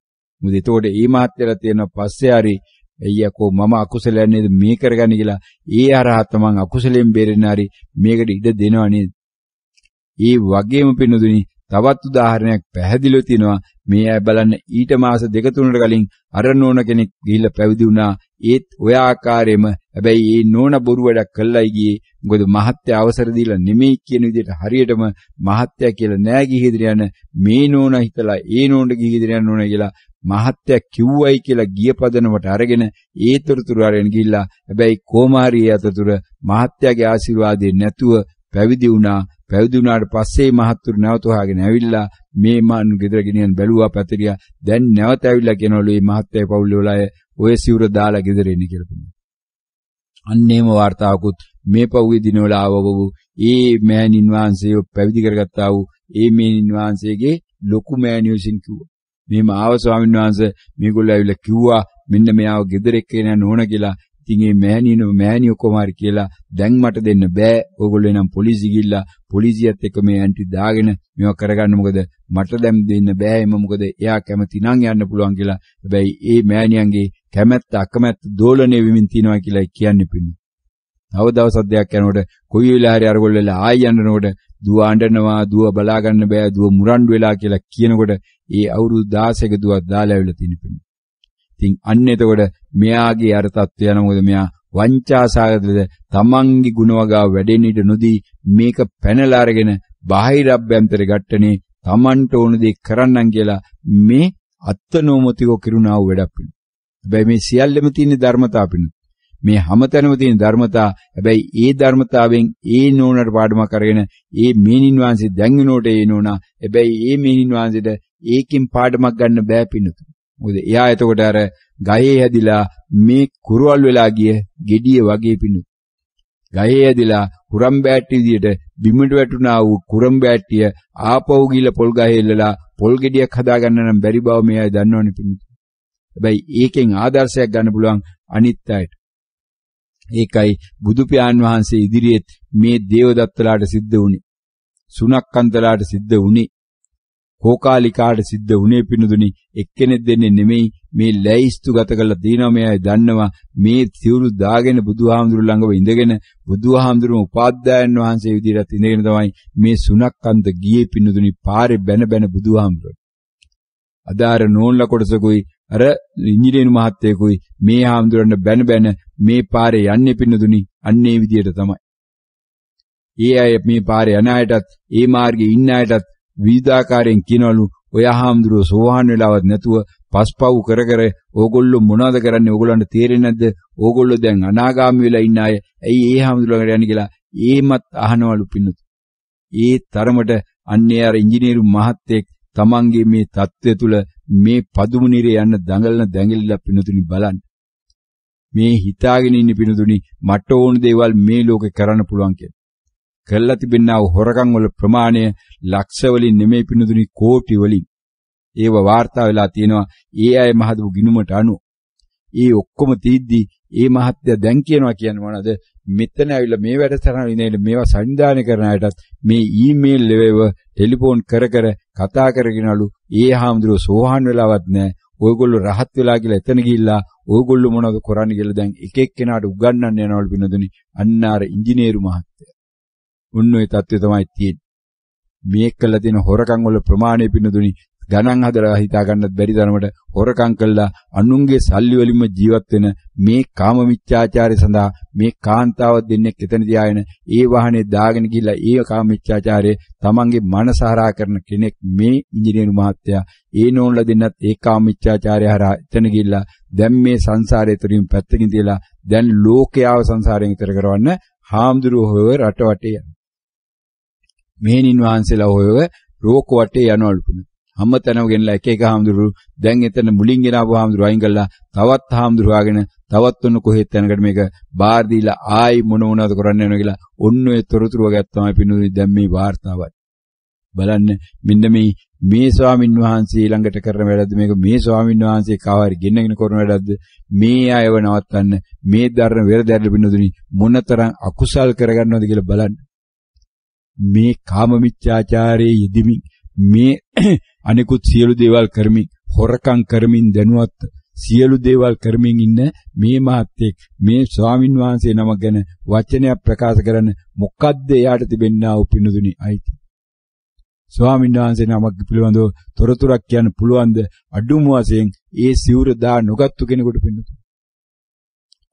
මොකද එතකොට මේ මාත්‍යලා තියෙන පස්සේ හරි අයියකෝ මම අකුසලයන් නේද මේ කරගන්නේ කියලා ඒ අරහත් මං අකුසලයෙන් බේරෙන්න හරි මේකට ඉඩ දෙනවා නේද? ඒ වගේම පින්නතුනි තවත් උදාහරණයක් පැහැදිලිව තියෙනවා. මේ අය බලන්න ඊට මාස දෙක තුනකට කලින් අර නෝන කෙනෙක් ගිහිල්ලා පැවිදි වුණා. ඒත් ඔය ආකාරයෙම හැබැයි ඒ නෝන බොරු වැඩක් කළයි ගියේ. මොකද මහත්ය අවසර දීලා නෙමෙයි කියන විදිහට හරියටම මහත්ය කියලා නෑ ගිහිදිර යන මේ නෝන හිතලා ඒ නෝනට ගිහිදිර යන්න ඕන කියලා මහත්ය කිව්වයි කියලා ගිය පදනමට අරගෙන ඒ තොරතුරු අරගෙන ගිහිල්ලා හැබැයි කොමාරියේ අතතුර මහත්යගේ ආශිර්වාදයෙන් නැතුව පැවිදි වුණා. පැවිදි වුණාට පස්සේ මහත්තුරු නැවත හොයාගෙන ඇවිල්ලා මේ මානු ගෙදර ගෙනියන් බැලුවා පැතිරියා දැන් නැවත ඇවිල්ලා කියනවලු මේ මහත්තයා පවුල් වල අය ඔය සිවුර දාලා ගෙදර එන්නේ කියලා කිව්වා. අන්න එහෙම වார்த்தාවකුත් මේ පවුවේ දිනවල ආවව ඒ මෑණින් වහන්සේව පැවිදි කරගත්තා වූ ඒ මෑණින් වහන්සේගේ ලොකු මෑණියෝ විසින් කිව්වා. මෙහෙම ආව ස්වාමීන් වහන්සේ මේගොල්ලෝ ඇවිල්ලා කිව්වා මෙන්න මෙයාව ගෙදර එක්කගෙන යන්න ඕන කියලා ඉතින් මේ මෑණියෝ මෑණියෝ කොමාරි කියලා දැන් මට දෙන්න බෑ. ඕගොල්ලෝ එනම් පොලිසිය ගිහිල්ලා පොලිසියත් එක්ක මේ ඇන්ටි දාගෙන මේවා කරගන්න මොකද මට දැන් දෙන්න බෑ එම මොකද එයා කැමති නම් යන්න පුළුවන් කියලා. හැබැයි ඒ මෑණියන්ගේ කැමැත්ත අකමැත්ත දෝලණය වෙමින් තියනවා කියලා කියන්නේ පින්න. තව දවසක් දෙයක් යනකොට කොයි වෙලාව හරි අරගොල්ලලා ආයි යනකොට දුව අඬනවා දුව බලා ගන්න බෑ දුව මුරණ්ඩු වෙලා කියලා කියනකොට ඒ අවුරුදු 16ක දුවක් දාලා ඇවිල්ලා තියෙන පින්න. ඉතින් අන්න එතකොට මෙයාගේ අර தත්ත්වය යන මොකද මෙයා වංචාසාගතද තමන්ගේ ගුණවගාව වැඩෙන්න ඉඩ නොදී මේක පැනලා අරගෙන බාහිර අභ්‍යන්තරේ ගැට්ටනේ තමන්ට ඕන දේ කරන්නම් කියලා මේ අත්නෝමතිකව කිරුණා වූ වැඩක් පිණි. හැබැයි මේ සියල්ලෙම තියෙන ධර්මතාව පිණි. මේ හැමතැනම තියෙන ධර්මතා හැබැයි ඒ ධර්මතාවෙන් ඒ නෝනට පාඩමක් අරගෙන ඒ මේනින් වහන්සේ දැන් වෙනකොට ඒ නෝනා හැබැයි ඒ මේනින් වහන්සේට ඒකෙන් පාඩමක් ගන්න බෑ පිණුතු. මොකද එයා එතකොට අර ගහේ හැදිලා මේ කුරුවල් වෙලා ගිය gediye වගේ පිණුතු. ගහේ හැදිලා කුරම් බෑට්ටි විදියට බිමට වැටුණා වූ කුරම් බෑට්ටිය ආපහු ගිහලා පොල් ගහේ එල්ලලා පොල් ගෙඩියක් හදාගන්න නම් බැරි බව මේ අය දන්නවනේ පිණුතු. හැබැයි ඒකෙන් ආදර්ශයක් ගන්න පුළුවන් අනිත් අයට. ඒකයි බුදු පියාණන් වහන්සේ ඉදිරියේත් මේ දේවදත්තලාට සිද්ධ වුණේ. සුනක්කන්තලාට සිද්ධ වුණේ. කෝකාලිකාට සිද්ධ වුණේ පිණුදුනි එක්කෙනෙක් දෙන්නේ නෙමෙයි මේ ලැයිස්තු ගත කරලා දිනව මේ අය දන්නවා මේ සිවුරු දාගෙන බුදුහාමුදුරු ළඟව ඉඳගෙන බුදුහාමුදුරුම උපාධ්‍යායන් වහන්සේ විදිහට ඉඳගෙන තමයි මේ සුනක්කන්ත ගියේ පිණුදුනි පාරේ බැන බැන බුදුහාමුදුරුවෝ අදාර නෝන්ලා කොටසකුයි අර ඉංජිනේරු මහත්තයෙකුයි මේ හාමුදුරන්ට බැන බැන මේ පාරේ යන්නේ පින්නදුනි අන්නේ විදියට තමයි. ඒ අය මේ පාරේ යන අයටත් ඒ මාර්ගේ ඉන්න අයටත් විවිධාකාරයෙන් කියනවලු ඔය හාමුදුරුව සෝහන් වෙලාවත් නැතුව පස්පව් කර කර ඕගොල්ලෝ මොනවද කරන්නේ ඕගොල්ලන්ට තේරෙන්නේ නැද්ද ඕගොල්ලෝ දැන් අනාගාමී වෙලා ඉන්න අය ඇයි ඒ හාමුදුරුවන්ට යන්නේ කියලා ඒමත් අහනවලු පින්නතු. ඒ තරමට අන්නේ අර ඉංජිනේරු මහත්තයෙක් තමන්ගේ මේ தත්ත්වය තුල මේ පදුමු නිරේ යන්න දඟලන දැඟලිලා පිනුතුනි බලන්න. මේ හිතාගෙන ඉන්න පිනුතුනි මට ඕන දේවල් මේ ලෝකේ කරන්න පුළුවන් කියලා. කළා තිබෙනා වූ හොරකම් වල ප්‍රමාණය ලක්ෂ වලින් නෙමෙයි පිනුතුනි කෝටි වලින්. ඒව වාර්තා වෙලා තියෙනවා ඒ අය මහදු ගිනුමට අනුව. ඒ ඔක්කොම තීද්දි ඒ මහත්ය දැන් කියනවා කියන්නේ මොනවද? මෙතන ඇවිල්ලා මේ වැඩසටහන ඉඳලා මේවා සංවිධානය කරන අයටත් මේ ඊමේල් ලෙවේව ටෙලිෆෝන් කර කර කතා කරගෙනලු ඒ හාමුදුරුවෝ සෝහන් වෙලාවත් නැහැ. ඔයගොල්ලෝ රහත් වෙලා කියලා එතන ගිහිල්ලා ඔයගොල්ලෝ මොනවද කරන්නේ කියලා දැන් එක එක්කෙනාට උගන්වන්න යනවලු පිනදුනි. අන්න අර ඉංජිනේරු මහත්තයා. උන් ඔය தත්ත්වය තමයි තියෙන්නේ. මේ කළ තියෙන හොරකම් වල ප්‍රමාණය පිනදුනි ගණන් හදලා හිතා ගන්නත් බැරි තරමට හොරකම් කළා අනුන්ගේ සල්ලි වලින්ම ජීවත් වෙන මේ කාම මිච්ඡාචාරය සඳහා මේ කාන්තාව දෙන්නෙක් එතනදී ආයන ඒ වාහනේ දාගෙන ගිහිල්ලා ඒ කාම මිච්ඡාචාරයේ තමන්ගේ මනස හරහා කරන කෙනෙක් මේ ඉංජිනේරු මහත්තයා ඒ නෝන්ලා දෙන්නත් ඒ කාම මිච්ඡාචාරය හරහා එතන ගිහිල්ලා දැන් මේ සංසාරය තුරින් පැත්තකින් තියලා දැන් ලෝකයාව සංසාරයෙන් ඈතර කරවන්න හාමුදුරුවෝ හොයව රට වටේ යන මෙහෙණින් වහන්සේලා හොයව රෝක වටේ යනවලු පින්න. හැම තැනම ගෙනලා එක එක හාමුදුරු දැන් එතන මුලින් ගෙනාවු හාමුදුරු අයින් කළා තවත් හාමුදුරු ආගෙන තවත් ඔන්න කොහෙත් යනකට මේක බාර් දීලා ආයි මොන මොනවද කරන්න යනවා කියලා ඔන්න ඔය තොරතුරු වගේ තමයි පින්නුනේ දැන් මේ වාර්තාවයි. බලන්න මෙන්න මේ මේ ස්වාමින් වහන්සේ ළඟට කරන වැඩද මේක මේ ස්වාමින් වහන්සේ කාවාරි ගෙන්නගෙන කරන වැඩද මේ අයව නවත්තන්න මේ ධර්ම වෙරදැරල බින්දුනි මොනතරම් අකුසල් කරගන්නවද කියලා බලන්න මේ කාම මිත්‍යාචාරයේ යෙදෙමින් මේ අනිකුත් සියලු දේවල් කරමින් හොරකම් කරමින් දැනුවත් සියලු දේවල් කරමින් ඉන්න මේ මහත්තයෙක් මේ ස්වාමින් වහන්සේ නම ගැන වචනයක් ප්‍රකාශ කරන්න මොකද්ද එයාට තිබෙන්නා වූ පිනුදුනි අයිති. ස්වාමීන් වහන්සේ නමක් පිළිබඳව තොරතුරක් කියන්න පුළුවන්ද? අඩුම වශයෙන් ඒ සිවුර දා නොගත්තු කෙනෙකුට පින්නතු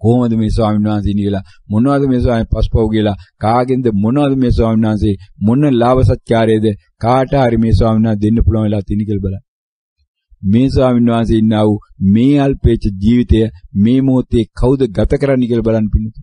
කොහොමද මේ ස්වාමීන් වහන්සේ කියලා? මොනවද මේ ස්වාමීන් පස්පව් කියලා? කාගෙන්ද මොනවද මේ ස්වාමීන් වහන්සේ? මොන ලාභ සත්කාරයේද? කාට හරි මේ ස්වාමීන් වහන්සේ දෙන්න පුළුවන් වෙලා තියෙන කියලා බලන්න. මේ ස්වාමීන් වහන්සේ ඉන්නා වූ මේ අල්පේච්ඡ ජීවිතය මේ මොහොතේ කවුද ගත කරන්නේ කියලා බලන්න පින්නතු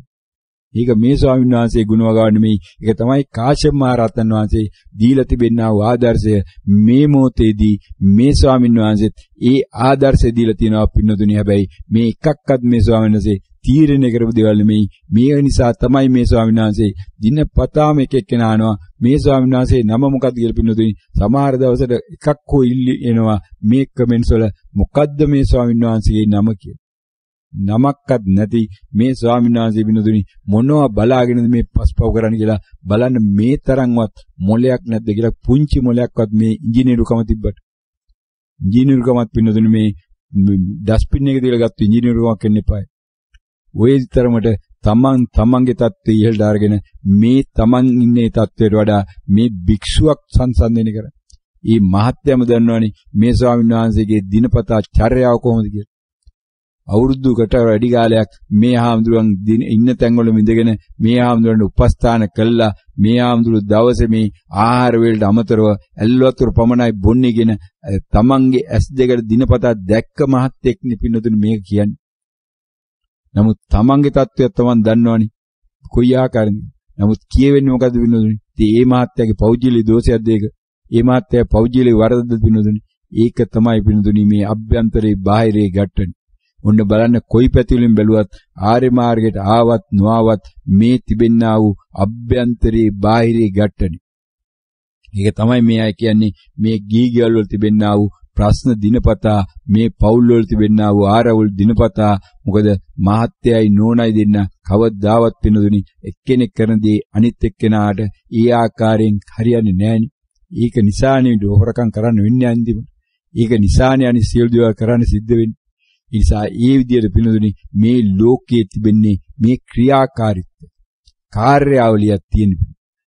ඒක මේ ස්වාමීන් වහන්සේ ගුණවගාව නෙමෙයි. ඒක තමයි කාශ්‍යප මහ රහතන් වහන්සේ දීලා තිබෙනා වූ ආදර්ශය. මේ මොහොතේදී මේ ස්වාමීන් වහන්සේත් ඒ ආදර්ශය දීලා තියෙනවා පින්නතුනි. හැබැයි මේ එකක්වත් මේ ස්වාමීන් වහන්සේ තීරණය කරපු දේවල් නෙමෙයි. මේ නිසා තමයි මේ ස්වාමීන් වහන්සේ දිනපතාම එක එක්කෙනා අහනවා මේ ස්වාමීන් වහන්සේ නම මොකක්ද කියලා පින්නතුනි. සමහර දවසට එකක් හෝ ඉල්ල එනවා මේ කමෙන්ට්ස් වල මොකද්ද මේ ස්වාමීන් වහන්සේගේ නම කියලා. නමක්වත් නැති මේ ස්වාමීන් වහන්සේ බිනදුනි මොනවා බලාගෙනද මේ පස්පව් කරන්න කියලා බලන්න මේ තරම්වත් මොලයක් නැද්ද කියලා පුංචි මොලයක්වත් මේ ඉංජිනේරුකම තිබ්බට ඉංජිනේරුකමත් බිනදුනි මේ ඩස්පින් එක තියලා ගත්ත ඉංජිනේරුකමක් වෙන්න එපායි. ওই තරමට තමන් තමන්ගේ தත්ත්වය ඉහළට අරගෙන මේ තමන් ඉන්නේ தත්ත්වයට වඩා මේ භික්ෂුවක් සංසන්දනය කරන. මේ මහත්යම දන්නවනේ මේ ස්වාමීන් වහන්සේගේ දිනපතා චර්යාව කොහොමද කියලා. අවුරුද්දකට වැඩි කාලයක් මේ හාමුදුරුවන් ඉන්න තැන්වල ඉඳගෙන මේ හාමුදුරන් උපස්ථාන කළා මේ හාමුදුරු දවසේ මේ ආහාර වලට අමතරව ඇල්වතුර පමණයි බොන්නේගෙන තමන්ගේ ඇස් දෙකට දිනපතා දැක්ක මහත්ෙක් නිපින්නතුනි මේක කියන්නේ. නමුත් තමන්ගේ தත්වයක් තමන් දන්නවනේ. කොයි ආකාරෙන්ද? නමුත් කියවෙන්නේ මොකද්ද පින්නතුනි? ඉතින් මේ මහත්යාගේ පෞජීලි දෝෂයක්ද ඒක? මේ මහත්යාගේ පෞජීලි වරදද පින්නතුනි? ඒක තමයි පින්නතුනි මේ අභ්‍යන්තරේ බාහිරේ ගැටෙන්නේ. ඔන්න බලන්න කොයි පැතිවලින් බැලුවත් ආර්ය මාර්ගයට ආවත් නොආවත් මේ තිබෙන්නා වූ අභ්‍යන්තරේ බාහිරේ ගැටණි. ඒක තමයි මේ අය කියන්නේ මේ ගීගල් වල තිබෙන්නා වූ ප්‍රශ්න දිනපතා මේ පවුල් වල තිබෙන්නා වූ ආරවුල් දිනපතා මොකද මහත්යයි නෝනයි දෙන්න කවදාවත් වෙනදුනි එක්කෙනෙක් කරන දේ අනිත් එක්කෙනාට ඒ ආකාරයෙන් හරියන්නේ නැහෙනි. ඒක නිසානේ හොරකම් කරන්න වෙන්නේ අන්තිම. ඒක නිසානේ අනිත් සියලු දේවල් කරන්න සිද්ධ වෙන්නේ. ඒ නිසා ඒ විදිහට පිනදුනි මේ ලෝකයේ තිබෙන්නේ මේ ක්‍රියාකාරීත්වය. කාර්යාවලියක් තියෙන.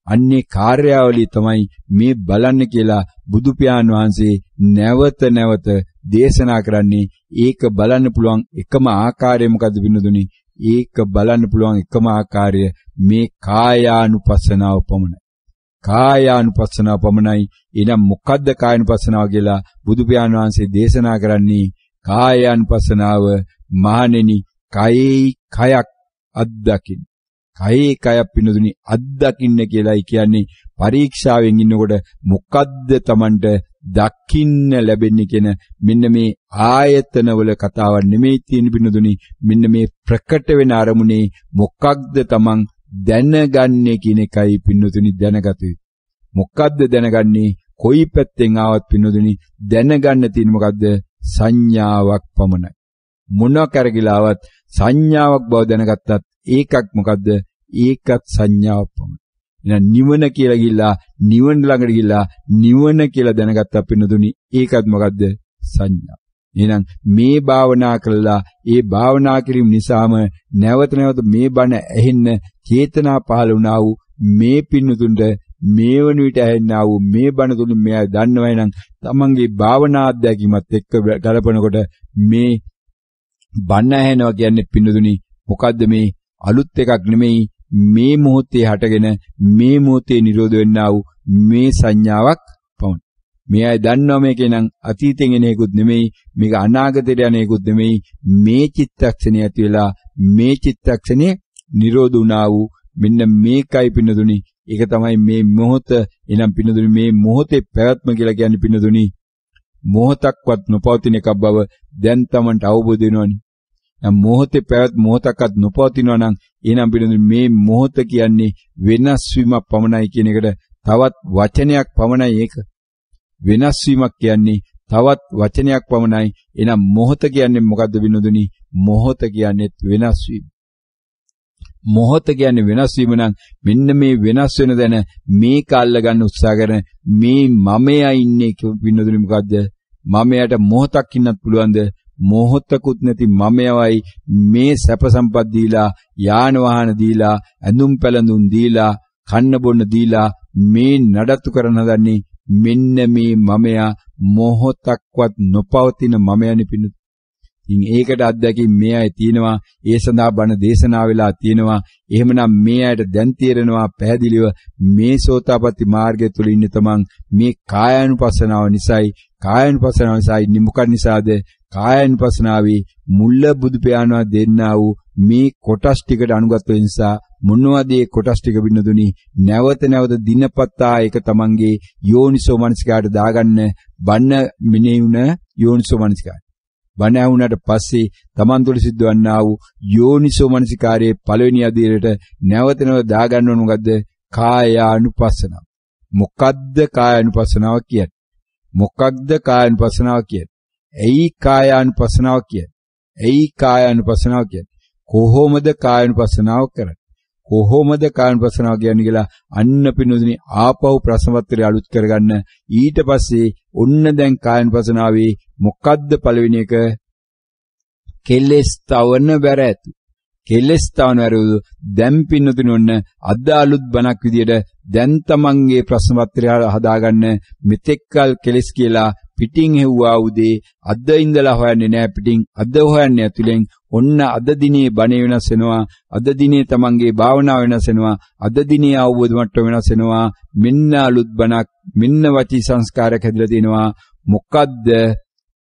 අන්නේ කාර්යාවලිය තමයි මේ බලන්න කියලා බුදු පියාණන් වහන්සේ නැවත නැවත දේශනා කරන්නේ ඒක බලන්න පුළුවන් එකම ආකාරය මොකද්ද පින්නදුනි ඒක බලන්න පුළුවන් එකම ආකාරය මේ කායානුපස්සනාව පමණයි කායානුපස්සනාව පමණයි එනම් මොකද්ද කායानुපස්සනාව කියලා බුදු පියාණන් වහන්සේ දේශනා කරන්නේ කායानुපස්සනාව මහණෙනි කයේ කයක් අත්දකින්න. කයේ කයක් පිනදුනි අත්දකින්න කියලායි කියන්නේ පරීක්ෂාවෙන් ඉන්නකොට මොකද්ද Tamanට දකින්න ලැබෙන්නේ කියන මෙන්න මේ ආයතනවල කතාවක් නෙමෙයි තියෙන පිනදුනි මෙන්න මේ ප්‍රකට වෙන අරමුණේ මොකක්ද Taman දැනගන්නේ කියන එකයි පින්නතුනි දැනගත මොකද්ද දැනගන්නේ? කොයි පැත්තෙන් ආවත් පින්නතුනි දැනගන්න තියෙන මොකද්ද? සංඥාවක් පමණයි. මොන කරගිලාවත් සංඥාවක් බව දැනගත්තත් ඒකක් මොකද්ද? ඒකත් සංඥාවක් පමණයි. එහෙනම් නිවන කියලා ගිහිල්ලා නිවන ළඟට ගිහිල්ලා නිවන කියලා දැනගත්තා පින්නතුනි ඒකත් මොකද්ද? සංඥා. එහෙනම් මේ භාවනා කළා ඒ භාවනා කිරීම නිසාම නැවත නැවත මේ බණ ඇහෙන්න චේතනා පහළ වුණා වූ මේ පින්නතුන්ට මේ වන විට ඇහෙන්නා වූ මේ බණ තුලින් මෙයා දන්නවයි නම් තමන්ගේ භාවනා අධ්‍යක්ීමත් එක්ක ගලපනකොට මේ බණ ඇහෙනවා කියන්නේ පින්නදුනි මොකද්ද මේ? අලුත් එකක් නෙමෙයි. මේ මොහොතේ හටගෙන මේ මොහොතේ නිරෝධ වෙන්නා වූ මේ සංඥාවක් පමණ. මේ අය දන්නවා මේකේ නම් අතීතෙන් එන එකකුත් නෙමෙයි මේක අනාගතයට යන එකකුත් නෙමෙයි. මේ චිත්තක්ෂණය ඇති වෙලා මේ චිත්තක්ෂණය නිරෝධ වුණා වූ මෙන්න මේකයි පින්නදුනි ඒක තමයි මේ මොහොත එනම් පින්නදුනි මේ මොහොතේ පැවැත්ම කියලා කියන්නේ පින්නදුනි මොහොතක්වත් නොපවතින එකක් බව දැන් Tamanට අවබෝධ වෙනවනි. නම් මොහොතේ පැවැත් මොහොතක්වත් නොපවතිනවා නම් එහෙනම් පින්නදුනි මේ මොහොත කියන්නේ වෙනස් වීමක් පමණයි කියන එකට තවත් වචනයක් පමණයි ඒක. වෙනස් වීමක් කියන්නේ තවත් වචනයක් පමණයි. එහෙනම් මොහොත කියන්නේ මොකද්ද බිනදුනි? මොහොත කියන්නේ වෙනස් වීම. මොහොත කියන්නේ වෙනස් වීම නම් මෙන්න මේ වෙනස් වෙන දැන මේක අල්ල ගන්න උත්සාහ කරන මේ මමයා ඉන්නේ බිනදුනි මොකද්ද? මමයාට මොහොතක් ඉන්නත් පුළුවන්ද? මොහොතකුත් නැති මමයවයි මේ සැප සම්පත් දීලා යාන වාහන දීලා ඇඳුම් පැළඳුම් දීලා කන්න බොන්න දීලා මේ නඩත්තු කරන දන්නේ මෙන්න මේ මමයා මොහොතක්වත් නොපවතින මමයනි පිණු. ඉතින් ඒකට අත්දැකීම් මේ අය තියෙනවා. ඒ සඳහා බණ දේශනා වෙලා තියෙනවා. එහෙමනම් මේ අයට දැන් තේරෙනවා පැහැදිලිව මේ සෝතාපට්ටි මාර්ගය තුල ඉන්න තමන් මේ කායानुපස්සනාව නිසායි කායानुපස්සනාව නිසායි නිමුකන් නිසාද කායानुපස්සනාවේ මුල්ල බුදු පියාණෝ දෙන්නා වූ මේ කොටස් ටිකට අනුගත වෙන නිසා මොනවද මේ කොටස් ටික බින්නදුනි නැවත නැවත දිනපතා ඒක තමන්ගේ යෝනිසෝ මනසිකාට දාගන්න බන්න මිනේුණ යෝනිසෝ මනසිකාට බණ ඇහුණාට පස්සේ තමන් තුළ සිද්ධවන්නා වූ යෝනිසෝ මනසිකාරයේ පළවෙනි අදියරට නැවත නැවත දාගන්න ඕන මොකද්ද කායානුපස්සනාව මොකද්ද කායානුපස්සනාව කියන්නේ මොකක්ද කායානුපස්සනාව කියන්නේ ඇයි කායානුපස්සනාව කියන්නේ? ඇයි කායානුපස්සනාව කියන්නේ? කොහොමද කායානුපස්සනාව කරන්නේ? කොහොමද කායනුපස්සනාව කියන්නේ කියලා අන්න පිනුදිනි ආපහු ප්‍රශ්නපත්‍රය අලුත් කරගන්න ඊට පස්සේ ඔන්න දැන් කායනුපස්සනාවේ මොකද්ද පළවෙනි එක? කෙලස් තවන වැර ඇතු. කෙලස් තවන වැර දැන් පිනුදිනි ඔන්න අද අලුත් බණක් විදියට දැන් තමන්ගේ ප්‍රශ්නපත්‍රය හදාගන්න මෙතෙක්කල් කෙලස් කියලා පිටින් හෙව්වා උදේ අද ඉඳලා හොයන්නේ නැහැ පිටින් අද හොයන්නේ ඇතුලෙන් ඔන්න අද දිනේ බණ වෙනස් වෙනවා අද දිනේ තමන්ගේ භාවනාව වෙනස් වෙනවා අද දිනේ අවබෝධ මට්ටම වෙනස් වෙනවා මෙන්න අලුත් බණක් මෙන්න වචී සංස්කාරයක් හැදලා තිනවා මොකද්ද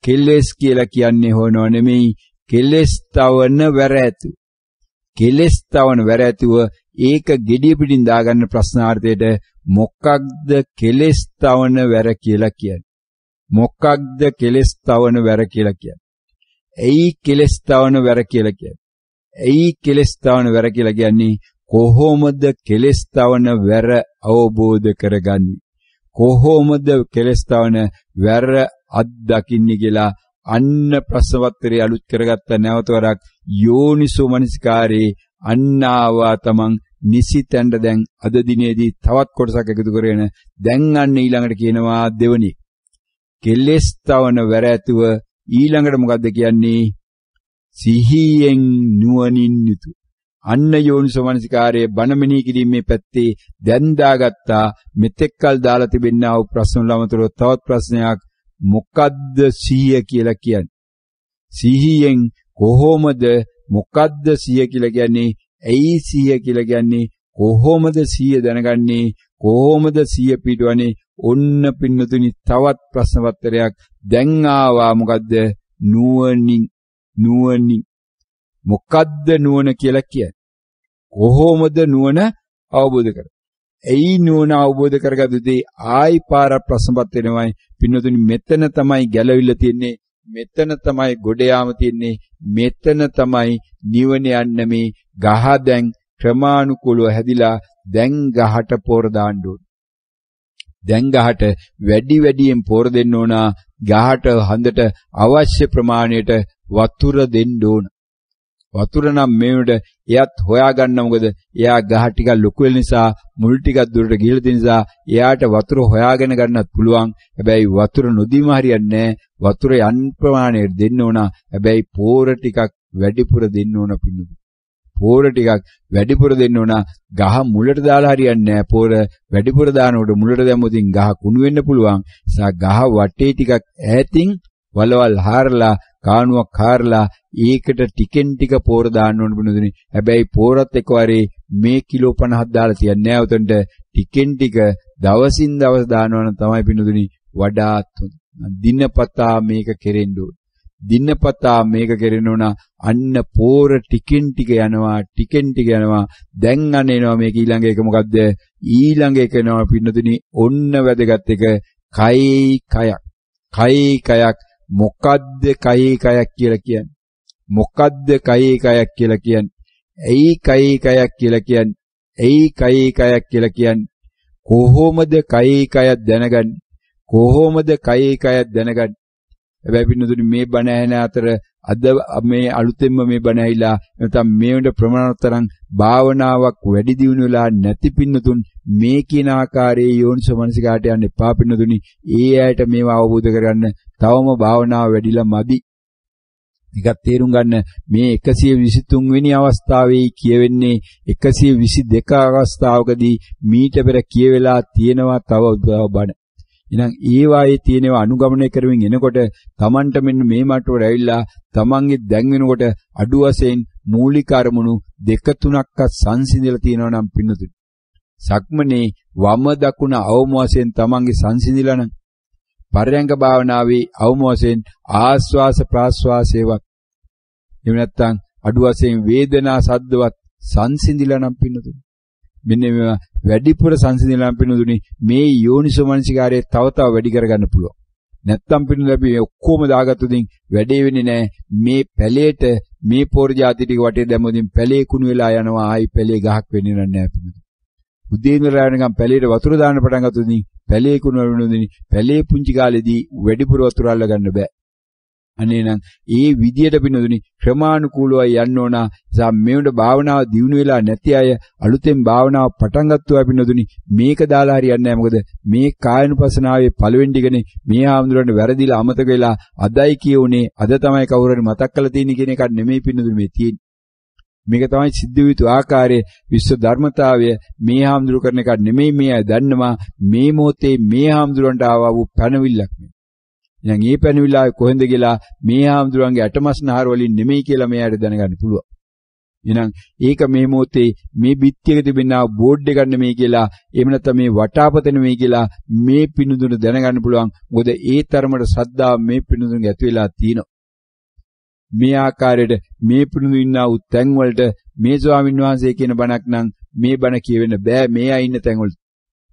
කෙලෙස් කියලා කියන්නේ හොනව නෙමෙයි කෙලෙස් තවන වැර ඇතු කෙලෙස් තවන වැර ඇතුව ඒක gediya පිටින් දාගන්න ප්‍රශ්නාර්ථයට මොකක්ද කෙලෙස් තවන වැර කියලා කියන්නේ මොකක්ද කෙලස් තවන වැර කියලා කියන්නේ? ඇයි කෙලස් තවන වැර කියලා කියන්නේ? ඇයි කෙලස් තවන වැර කියලා කියන්නේ? කොහොමද කෙලස් තවන වැර අවබෝධ කරගන්නේ? කොහොමද කෙලස් තවන වැර අත්දකින්නේ කියලා අන්න ප්‍රශ්නපත්‍රය අලුත් කරගත්ත නැවත වරක් යෝනිසෝ මනසිකාරේ අන්නාවා තමන් නිසිතෙන්ද දැන් අද දිනේදී තවත් කොටසක් එකතු කරගෙන දැන් අන්න ඊළඟට කියනවා දෙවනි. කෙලෙස් තවන වැර ඇතුව ඊළඟට මොකද්ද කියන්නේ? සිහියෙන් නුවණින් යුතු. අන්න යෝනිසෝමනසිකාරයේ බණමනී කිරීමේ පැත්තේ දැන් දාගත්තා. මෙතෙක්කල් දාලා තිබෙනා වූ ප්‍රශ්න වලමතර තවත් ප්‍රශ්නයක් මොකද්ද සිහිය කියලා කියන්නේ? සිහියෙන් කොහොමද මොකද්ද සිහිය කියලා කියන්නේ? ඇයි සිහිය කියලා කියන්නේ? කොහොමද සිහිය දැනගන්නේ? කොහොමද සිහිය පිටවන්නේ? ඔන්න පින්නතුනි තවත් ප්‍රශ්න පත්‍රයක්. දැන් ආවා මොකද්ද? නුවණින්. නුවණින්. මොකද්ද නුවණ කියලා කියන්නේ? කොහොමද නුවණ අවබෝධ කරගන්නේ? එයි නුවණ අවබෝධ කරගත්තේ? ආයි පාර ප්‍රශ්නපත් වෙනවයි පින්නතුනි මෙතන තමයි ගැලවිල්ල තියෙන්නේ. මෙතන තමයි ගොඩ යාම තියෙන්නේ මෙතන තමයි නිවන යන්න මේ ගහ දැන් ක්‍රමානුකූලව හැදිලා දැන් ගහට පොර දාන්න ඕන. දැන් ගහට වැඩි වැඩියෙන් පොර දෙන්න ඕන. ගහට හඳට අවශ්‍ය ප්‍රමාණයට වතුර දෙන්න ඕන. වතුර නම් මේවට එයත් හොයාගන්න මොකද? එයා ගහ ටිකක් ලොකු වෙන නිසා මුල් ටිකක් දුරට ගිහලා තියෙන නිසා එයාට වතුර හොයාගෙන ගන්නත් පුළුවන්. හැබැයි වතුර නොදීම හරියන්නේ වතුර යන් ප්‍රමාණයට දෙන්න ඕන. හැබැයි පෝර ටිකක් වැඩිපුර දෙන්න ඕන පින්නු පෝර ටිකක් වැඩිපුර දෙන්න ඕන. ගහ මුලට දාලා හරියන්නේ නැහැ. පෝර වැඩිපුර දානකොට මුලට දැම්මොතින් ගහ කුණු වෙන්න පුළුවන්. නිසා ගහ වටේ ටිකක් ඈතින් වලවල් හාරලා කාණුවක් හාරලා ඒකට ටිකෙන් ටික පෝර දාන්න ඕන බුදුනේ හැබැයි පෝරත් එකවරේ මේ කිලෝ 50ක් දාලා තියන්නේ නැහැ. උතන්ට ටිකෙන් ටික දවසින් දවස් දානවනම් තමයි පිනුදුනි වඩාත් දිනපතා මේක කෙරෙන්න ඕන. දිනපතා මේක කරනවන අන්න පෝර ටිකෙන් ටික යනවා ටිකෙන් ටික යනවා. දැන් අනේනවා මේක ඊළඟ එක මොකද්ද? ඊළඟ එක එනවා පින්නතුනි ඔන්න වැදගත් එක කයි කයක්. කයි කයක් මොකද්ද කයි කයක් කියලා කියන්නේ? මොකද්ද කයි කයක් කියලා කියන්නේ? ඇයි කයි කයක් කියලා කියන්නේ? ඇයි කයි කයක් කියලා කියන්නේ? කොහොමද කයි කයක් දැනගන්නේ? කොහොමද කයි කයක් දැනගන්නේ? හැබැයි පින්නතුනි මේ බණ ඇහෙන අතර අද මේ අලුතෙන්ම මේ බණ ඇහිලා නැත්නම් මේ වෙන ප්‍රමාණතරම් භාවනාවක් වැඩි දියුණු වෙලා නැති පින්නතුන් මේ කියන ආකාරයේ යෝනිසෝ මනසිකාට යන්න එපා පින්නතුනි. ඒ ඇයට මේවා අවබෝධ කරගන්න තවම භාවනාව වැඩිලා මදි. එකක් තේරුම් ගන්න මේ 123 වෙනි අවස්ථාවේ කියවෙන්නේ 122 අවස්ථාවකදී මීට පෙර කියවෙලා තියෙනවා තව බණ. එහෙනම් ඒ වායේ තියෙනවා අනුගමනය කරමින් එනකොට Tamanට මෙන්න මේ මට්ටමට ඇවිල්ලා Tamanගේ දැන් වෙනකොට අඩු වශයෙන් මූලික අරමුණු දෙක තුනක්වත් සංසිඳලා තියෙනවා නම් පින්නතුනි. සක්මනේ වම දකුණ අවම වශයෙන් Tamanගේ සංසිඳිලා නම් පරයන්ක භාවනාවේ අවම වශයෙන් ආස්වාස ප්‍රාස්වාසේවත් එහෙම නැත්නම් අඩු වශයෙන් වේදනා සද්දවත් සංසිඳිලා නම් පින්නතුනි. මෙන්න මේවා වැඩිපුර සංසිඳිලා නම් පින්නතුනි මේ යෝනිසෝ මනසිකාරයේ තව තව වැඩි කරගන්න පුළුවන්. නැත්තම් පින්නතුනි අපි ඔක්කොම දාගත්තොතින් වැඩේ වෙන්නේ නැහැ. මේ පැලේට මේ පෝර જાති ටික වටේ දැම්මොතින් පැලේ කුණු වෙලා යනවා. ආයි පැලේ ගහක් වෙන්නේ නැහැ පින්නතුනි. උදේ ඉඳලා යනකම් පැලේට වතුර දාන්න පටන් ගත්තොතින් පැලේ කුණු වෙනුනොතින් පැලේ පුංචි කාලේදී වැඩිපුර වතුර අල්ල ගන්න බෑ. අනේ නම් ඒ විදියට පිනදුනි ක්‍රමානුකූලව යන්න ඕන. නිසා මේවට භාවනාව දියුණු වෙලා නැති අය අලුතෙන් භාවනාව පටන් ගත්තා පිනදුනි මේක දාලා හරියන්නේ නැහැ. මොකද මේ කායනුපසනාවේ පළවෙනි ටිකනේ මේ ආම්දුරන්ට වැරදිලා අමතක වෙලා අදයි කියුනේ. අද තමයි කවුරු හරි මතක් කරලා තියෙන්නේ කියන එකක් නෙමෙයි පිනදුනි මේ තියෙන්නේ. මේක තමයි සිද්ධ වූ යුතු ආකාරයේ විශ්ව ධර්මතාවය. මේ හාමුදුරු කරන එක නෙමෙයි මේ අය දන්නවා. මේ මොහොතේ මේ හාමුදුරන්ට ආවා වූ පැනවිල්ලක් නේ එහෙනම් මේ පැනවිලා කොහෙන්ද කියලා මේ ආම්දුරන්ගේ අටමස්නහර වලින් නෙමෙයි කියලා මෙයාට දැනගන්න පුළුවන්. එහෙනම් ඒක මේ මොහොතේ මේ බිත්තියක තිබෙනා බෝඩ් එකක් නෙමෙයි කියලා එහෙම නැත්නම් මේ වටාපත නෙමෙයි කියලා මේ පිනුදුන දැනගන්න පුළුවන්. මොකද ඒ තරමට ශ්‍රද්ධාව මේ පිනුදුනගේ ඇති වෙලා තියෙනවා. මේ ආකාරයට මේ පිනුදු ඉන්නා වූ තැන් වලට මේ ස්වාමින් වහන්සේ කියන බණක් නම් මේ බණ කියවෙන්න බෑ මේ අය ඉන්න තැන් වලට.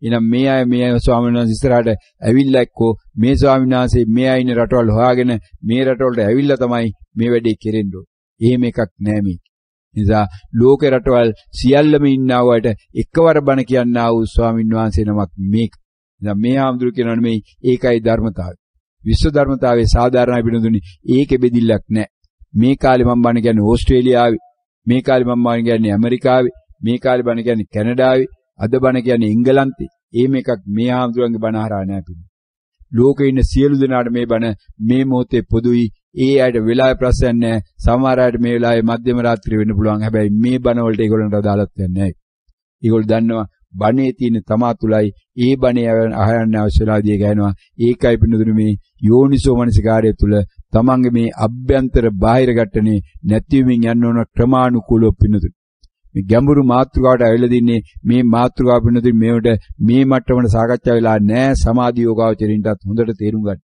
එහෙනම් මේ අය මේ අය ස්වාමීන් වහන්සේ ඉස්සරහට ඇවිල්ලා එක්කෝ මේ ස්වාමීන් වහන්සේ මේ අය ඉන්න රටවල් හොයාගෙන මේ රටවලට ඇවිල්ලා තමයි මේ වැඩේ කෙරෙන්න ඕනේ. එහෙම එකක් නෑ මේ. නිසා ලෝකේ රටවල් සියල්ලම ඉන්නවට එකවර බණ කියන්නා වූ ස්වාමීන් වහන්සේ නමක් මේක. නිසා මේ ආම්දුරු කියනවනේ මේ ඒකයි ධර්මතාවය. විශ්ව ධර්මතාවයේ සාධාරණ බිඳුනි ඒකෙ බෙදිල්ලක් නැහැ. මේ කාලේ මම බණ කියන්නේ ඕස්ට්‍රේලියාවේ, මේ කාලේ මම බණ කියන්නේ ඇමරිකාවේ, මේ කාලේ බණ කියන්නේ කැනඩාවේ, අද බණ කියන්නේ එංගලන්තේ. එහෙම එකක් මේ ආම්දුරන්ගේ බණ හරහා නැහැ පිළි. ලෝකේ ඉන්න සියලු දෙනාට මේ බණ මේ මොහොතේ පොදුයි. ඒ අයට වෙලාවේ ප්‍රශ්නයක් නැහැ. සමහර අයට මේ වෙලාවේ මධ්‍යම රාත්‍රිය වෙන්න පුළුවන්. හැබැයි මේ බණ වලට ඒගොල්ලන්ට අදාළත් නැහැ. ඒගොල්ලෝ දන්නවා බණේ තියෙන තමා තුලයි ඒ බණේ අහයන්න අවශ්‍යලාදී ගහනවා. ඒකයි පින්නදුනේ මේ යෝනිසෝ මනසිකාරය තුල තමන්ගේ මේ අභ්‍යන්තර බාහිර ගැටනේ නැතිවීමෙන් යන්න ඕන ක්‍රමානුකූලව පින්නදුනේ. මේ ගැඹුරු මාතෘකාවට ඇවිල්ලා දින්නේ මේ මාතෘකාව පින්නතුනි මේවට මේ මට්ටමට සාකච්ඡා වෙලා නැහැ සමාධි යෝගාවචරින්ටත් හොඳට තේරුම් ගන්න.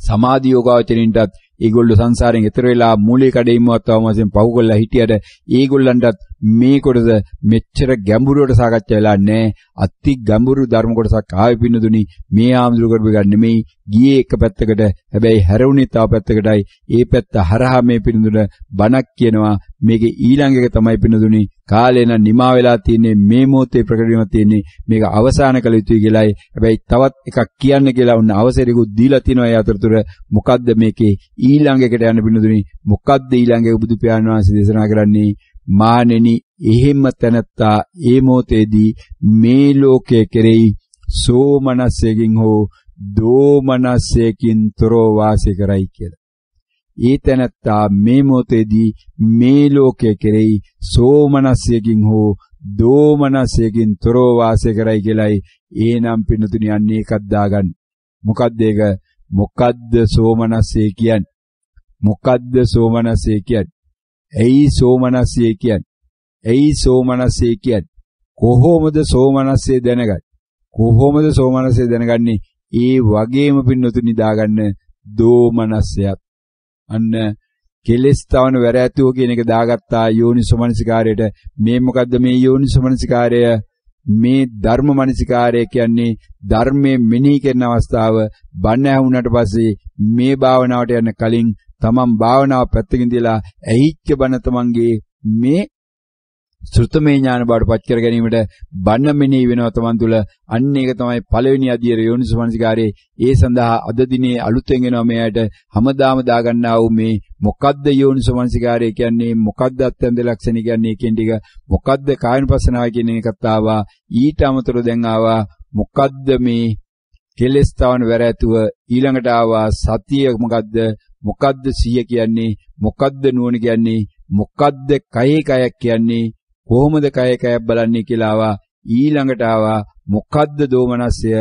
සමාධි යෝගාවචරින්ටත් ඒගොල්ලෝ සංසාරයෙන් එතර වෙලා මූලික කඩේීමවත් තවම වශයෙන් පහු කරලා හිටියට ඒගොල්ලන්ටත් මේ කොටස මෙච්චර ගැඹුරට සාකච්ඡා වෙලා නැහැ. අති ගැඹුරු ධර්ම කොටසක් ආවෙ පින්නදුනි මේ ආම්දුරු කරපු ගන්න නෙමෙයි ගියේ එක පැත්තකට හැබැයි හැරුණේ තව පැත්තකටයි. ඒ පැත්ත හරහා මේ පින්නදුන බණක් කියනවා. මේකේ ඊළඟ එක තමයි පින්නදුනි කාලේ නම් නිමා වෙලා තියෙන්නේ මේ මොහොතේ ප්‍රකට වීමක් තියෙන්නේ මේක අවසන් කළ යුතුයි කියලායි. හැබැයි තවත් එකක් කියන්න කියලා උන්න අවසරයකුත් දීලා තිනවා ඒ අතරතුර මොකද්ද මේකේ ඊළඟ එකට යන්න පින්නදුනි මොකද්ද ඊළඟ බුදු පියාණන් වහන්සේ දේශනා කරන්නේ මානෙනි එහෙම තැනත්තා ඒ මොහොතේදී මේ ලෝකයේ කෙරෙහි සෝමනස්සයෙන් හෝ දෝමනස්සයකින් තොරව වාසය කරයි කියලා. ඒ තැනත්තා මේ මොහොතේදී මේ ලෝකයේ කෙරෙහි සෝමනස්සයකින් හෝ දෝමනස්සයකින් තොරව වාසය කරයි කියලයි ඒනම් පින්නතුනි අන්නේ එකක් දාගන්න. මොකද්ද ඒක? මොකද්ද සෝමනස්සය කියන්නේ? මොකද්ද සෝමනස්සය කියන්නේ? ඇයි සෝමනස්සය කියන්නේ? ඇයි සෝමනස්සය කියන්නේ? කොහොමද සෝමනස්සය දැනගන්නේ? කොහොමද සෝමනස්සය දැනගන්නේ? ඒ වගේම පින්නතුනි දාගන්න දෝමනස්සයත් අන්න කෙලස් තවන වැරැතුව කියන එක දාගත්තා යෝනිසමනසිකාරයට මේ මොකද්ද මේ යෝනිසමනසිකාරය මේ ධර්ම මනසිකාරය කියන්නේ ධර්මයේ මෙනෙහි කරන අවස්ථාව. බණ ඇහුණාට පස්සේ මේ භාවනාවට යන්න කලින් තමන් භාවනාව පැත්තකින් දාලා ඇහිච්ච බණ තමන්ගේ මේ ශ්‍රුතමේ ඥාන බවට පත් කර ගැනීමට බණ මෙනෙහි වෙනවා තමන් තුළ. අන්න ඒක තමයි පළවෙනි අධියර යෝනිසමනසිකාරයේ ඒ සඳහා අද දිනේ අලුතෙන් එනවා මෙයාට හැමදාම දාගන්නා වූ මේ මොකද්ද යෝනිසමනසිකාරය කියන්නේ මොකද්ද අත්‍යන්ත ලක්ෂණ කියන්නේ කියන ටික මොකද්ද කායනුපස්සනාව කියන එකත් ආවා ඊට අමතරව දැන් ආවා මොකද්ද මේ කෙලස් තවන වැරැතුව ඊළඟට ආවා සතිය මොකද්ද මොකද්ද සිය කියන්නේ මොකද්ද නුවණ කියන්නේ මොකද්ද කයේ කයක් කියන්නේ කොහොමද කය කයක් බලන්නේ කියලා ආවා. ඊළඟට ආවා මොකද්ද දෝමනස්සය?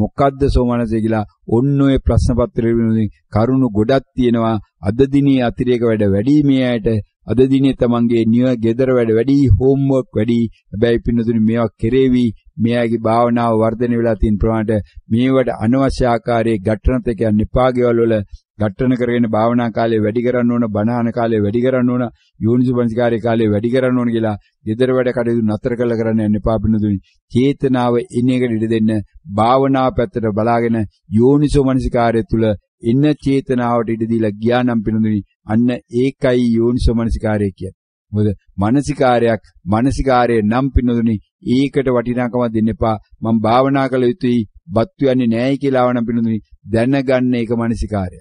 මොකද්ද සෝමනසය කියලා ඔන්න ඔය ප්‍රශ්න පත්‍රයේ කරුණු ගොඩක් තියෙනවා. අද දිනේ අතිරේක වැඩ වැඩි මේ ඇයට. අද දිනේ තමන්ගේ නිය ගෙදර වැඩ වැඩි හෝම්වර්ක් වැඩි. හැබැයි පින්නතුනි මේවා කෙරේවි. මෙයාගේ භාවනාව වර්ධනය වෙලා තියෙන ප්‍රමාණයට මේවට අනවශ්‍ය ආකාරයේ ගැටනත කියන්නේ එපාගේවල වල ඝට්ටන කරගෙන භාවනා කාලේ වැඩි කරන්න ඕන බණහන කාලේ වැඩි කරන්න ඕන යෝනිසුපංචකාරී කාලේ වැඩි කරන්න ඕන කියලා gedara වැඩ කටයුතු නතර කරලා කරන්න යන්න එපා පින්නතුනි. චේතනාව එන එකට ඉඩ දෙන්න භාවනා පැත්තට බලාගෙන යෝනිසෝමනසිකාරය තුල එන්න චේතනාවට ඉඩ දීලා ගියානම් පින්නතුනි අන්න ඒකයි යෝනිසෝමනසිකාරය කියන්නේ. මොකද මානසිකාරයක් මානසිකාරය නම් පින්නතුනි ඒකට වටිනාකම දෙන්න එපා මම භාවනා කළ යුතුයි බත් යන්නේ නැහැ කියලා ආවනම් පින්නතුනි දැනගන්න ඒක මානසිකාරය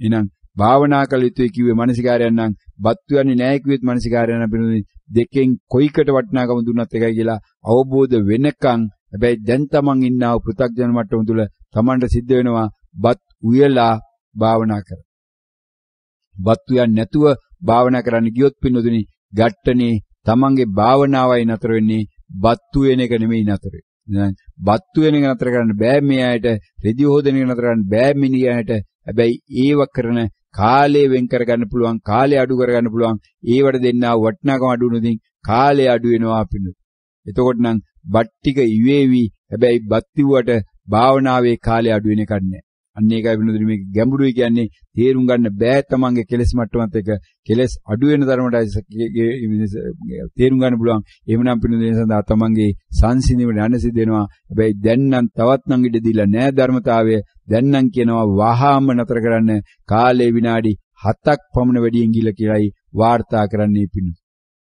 එහෙනම් භාවනා කළ යුතුයි කිව්වේ මානසිකාරයන් නම් බත් යන්නේ නැහැ කිව්වෙත් මානසිකාරයන් අපිනුනේ දෙකෙන් කොයිකට වටිනාකම දුන්නත් එකයි කියලා අවබෝධ වෙනකන් හැබැයි දැන් තමන් ඉන්නා වූ පෘථග්ජන මට්ටම තුල තමන්ට සිද්ධ වෙනවා බත් උයලා භාවනා කර. බත් උයන්නේ නැතුව භාවනා කරන්න ගියොත් පින්නතුනි ගැට්ටනේ තමන්ගේ භාවනාවයි නතර වෙන්නේ බත් උයන එක නෙමෙයි නතර වෙන්නේ. බත් උයන එක නතර කරන්න බෑ මේ අයට රෙදි හොදන එක නතර කරන්න බෑ මිනිහාට හැබැයි ඒව කරන කාලය වෙන් කරගන්න පුළුවන් කාලය අඩු කරගන්න පුළුවන් ඒවට දෙන්නා වටිනාකම අඩු වුණොත් කාලය අඩු වෙනවා අපිනු. එතකොට නම් බත් ටික ඉවේවි හැබැයි බත් තිව්වට භාවනාවේ කාලය අඩු වෙන එකක් නැහැ. අන්න ඒකයි වෙනදුනි මේක ගැඹුරුයි කියන්නේ. තේරුම් ගන්න බෑ තමන්ගේ කෙලෙස් මට්ටමත් එක කෙලෙස් අඩු වෙන තරමට තේරුම් ගන්න පුළුවන්. එහෙමනම් පිළිඳින සඳහා තමන්ගේ සංසිඳීමට යන්න සිද්ධ වෙනවා. හැබැයි දැන් නම් තවත් නම් ඉඩ දීලා නෑ ධර්මතාවය. දැන් නම් කියනවා වහාම නතර කරන්න. කාලේ විනාඩි 7ක් පමණ වැඩියෙන් ගිල කියලායි වාර්තා කරන්නයි පිණු.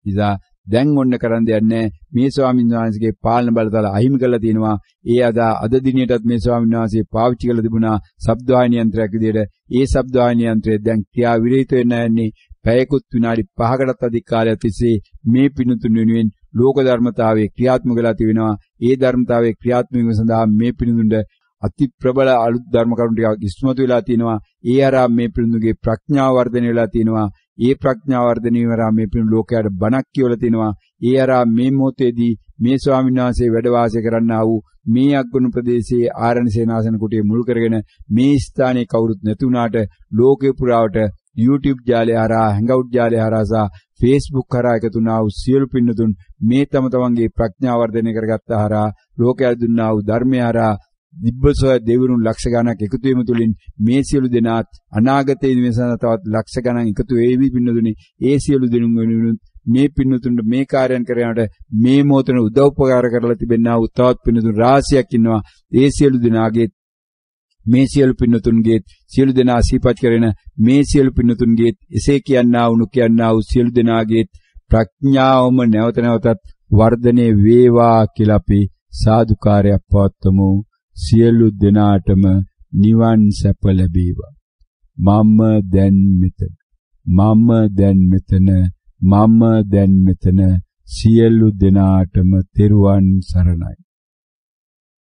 ඉතින් දැන් ඔන්න කරන් දෙන්නේ මේ ස්වාමීන් වහන්සේගේ පාලන බලතල අහිමි කරලා තියෙනවා. ඒ අදා අද දිනයටත් මේ ස්වාමීන් වහන්සේ පාවිච්චි කරලා තිබුණා ශබ්දවාහිනී යන්ත්‍රයක් විදිහට. ඒ ශබ්දවාහිනී යන්ත්‍රය දැන් ක්‍රියා විරහිත වෙන්න යන්නේ පැයකුත් විනාඩි 5කටත් අධික කාලයක් තිස්සේ මේ පිණුතුන් වෙනුවෙන් ලෝක ධර්මතාවයේ ක්‍රියාත්මක වෙලා තිබෙනවා. ඒ ධර්මතාවයේ ක්‍රියාත්මක වීම සඳහා මේ පිණුතුන්ට අති ප්‍රබල අලුත් ධර්ම කරුණු ටිකක් ඉස්මතු වෙලා තිනවා. ඒ අරා මේ පිළිඳුගේ ප්‍රඥාව වර්ධනය වෙලා තිනවා. ඒ ප්‍රඥාව වර්ධනය වීමරා මේ පිළිඳු ලෝකයට බණක් කියවලා තිනවා. ඒ අරා මේ මොහොතේදී මේ ස්වාමීන් වහන්සේ වැඩ වාසය කරන්නා වූ මේ අග්ගුණ ප්‍රදේශයේ ආරණ සේනාසන කුටිය මුල් කරගෙන මේ ස්ථානයේ කවුරුත් නැති වුණාට ලෝකේ පුරාවට YouTube ජාලය හරහා Hangout ජාලය හරහා සහ Facebook හරහා එකතු වුණා වූ සියලු පින්නතුන් මේ තම තමන්ගේ ප්‍රඥාව වර්ධනය කරගත්තා හරහා ලෝකයට දුන්නා වූ ධර්මය හරහා දිබ්බසෝය දෙවිරුන් ලක්ෂ ගණනක් එකතු වීම තුළින් මේ සියලු දෙනාත් අනාගතයේ නිවසන තවත් ලක්ෂ ගණන් එකතු වේවි පින්නතුනි. ඒ සියලු දෙනුන් වෙනුවෙන් මේ පින්නතුන්ට මේ කාර්යයන් කරනට මේ මොහොතේ උදව්පකාර කරලා තිබෙනා උත්තාවත් පින්නතුන් රාශියක් ඉන්නවා. ඒ සියලු දෙනාගේ මේ සියලු පින්නතුන්ගේ සියලු දෙනා සිහිපත් කරන මේ සියලු පින්නතුන්ගේ එසේ කියන්නා වුණු කියන්නා වූ සියලු දෙනාගේ ප්‍රඥාවම නැවත නැවතත් වර්ධනය වේවා කියලා අපි සාදුකාරයක් පවත්වමු. සියලු දෙනාටම නිවන් සැප ලැබේවා. මම දැන් මෙතන. මම දැන් මෙතන. මම දැන් මෙතන. සියලු දෙනාටම තෙරුවන් සරණයි.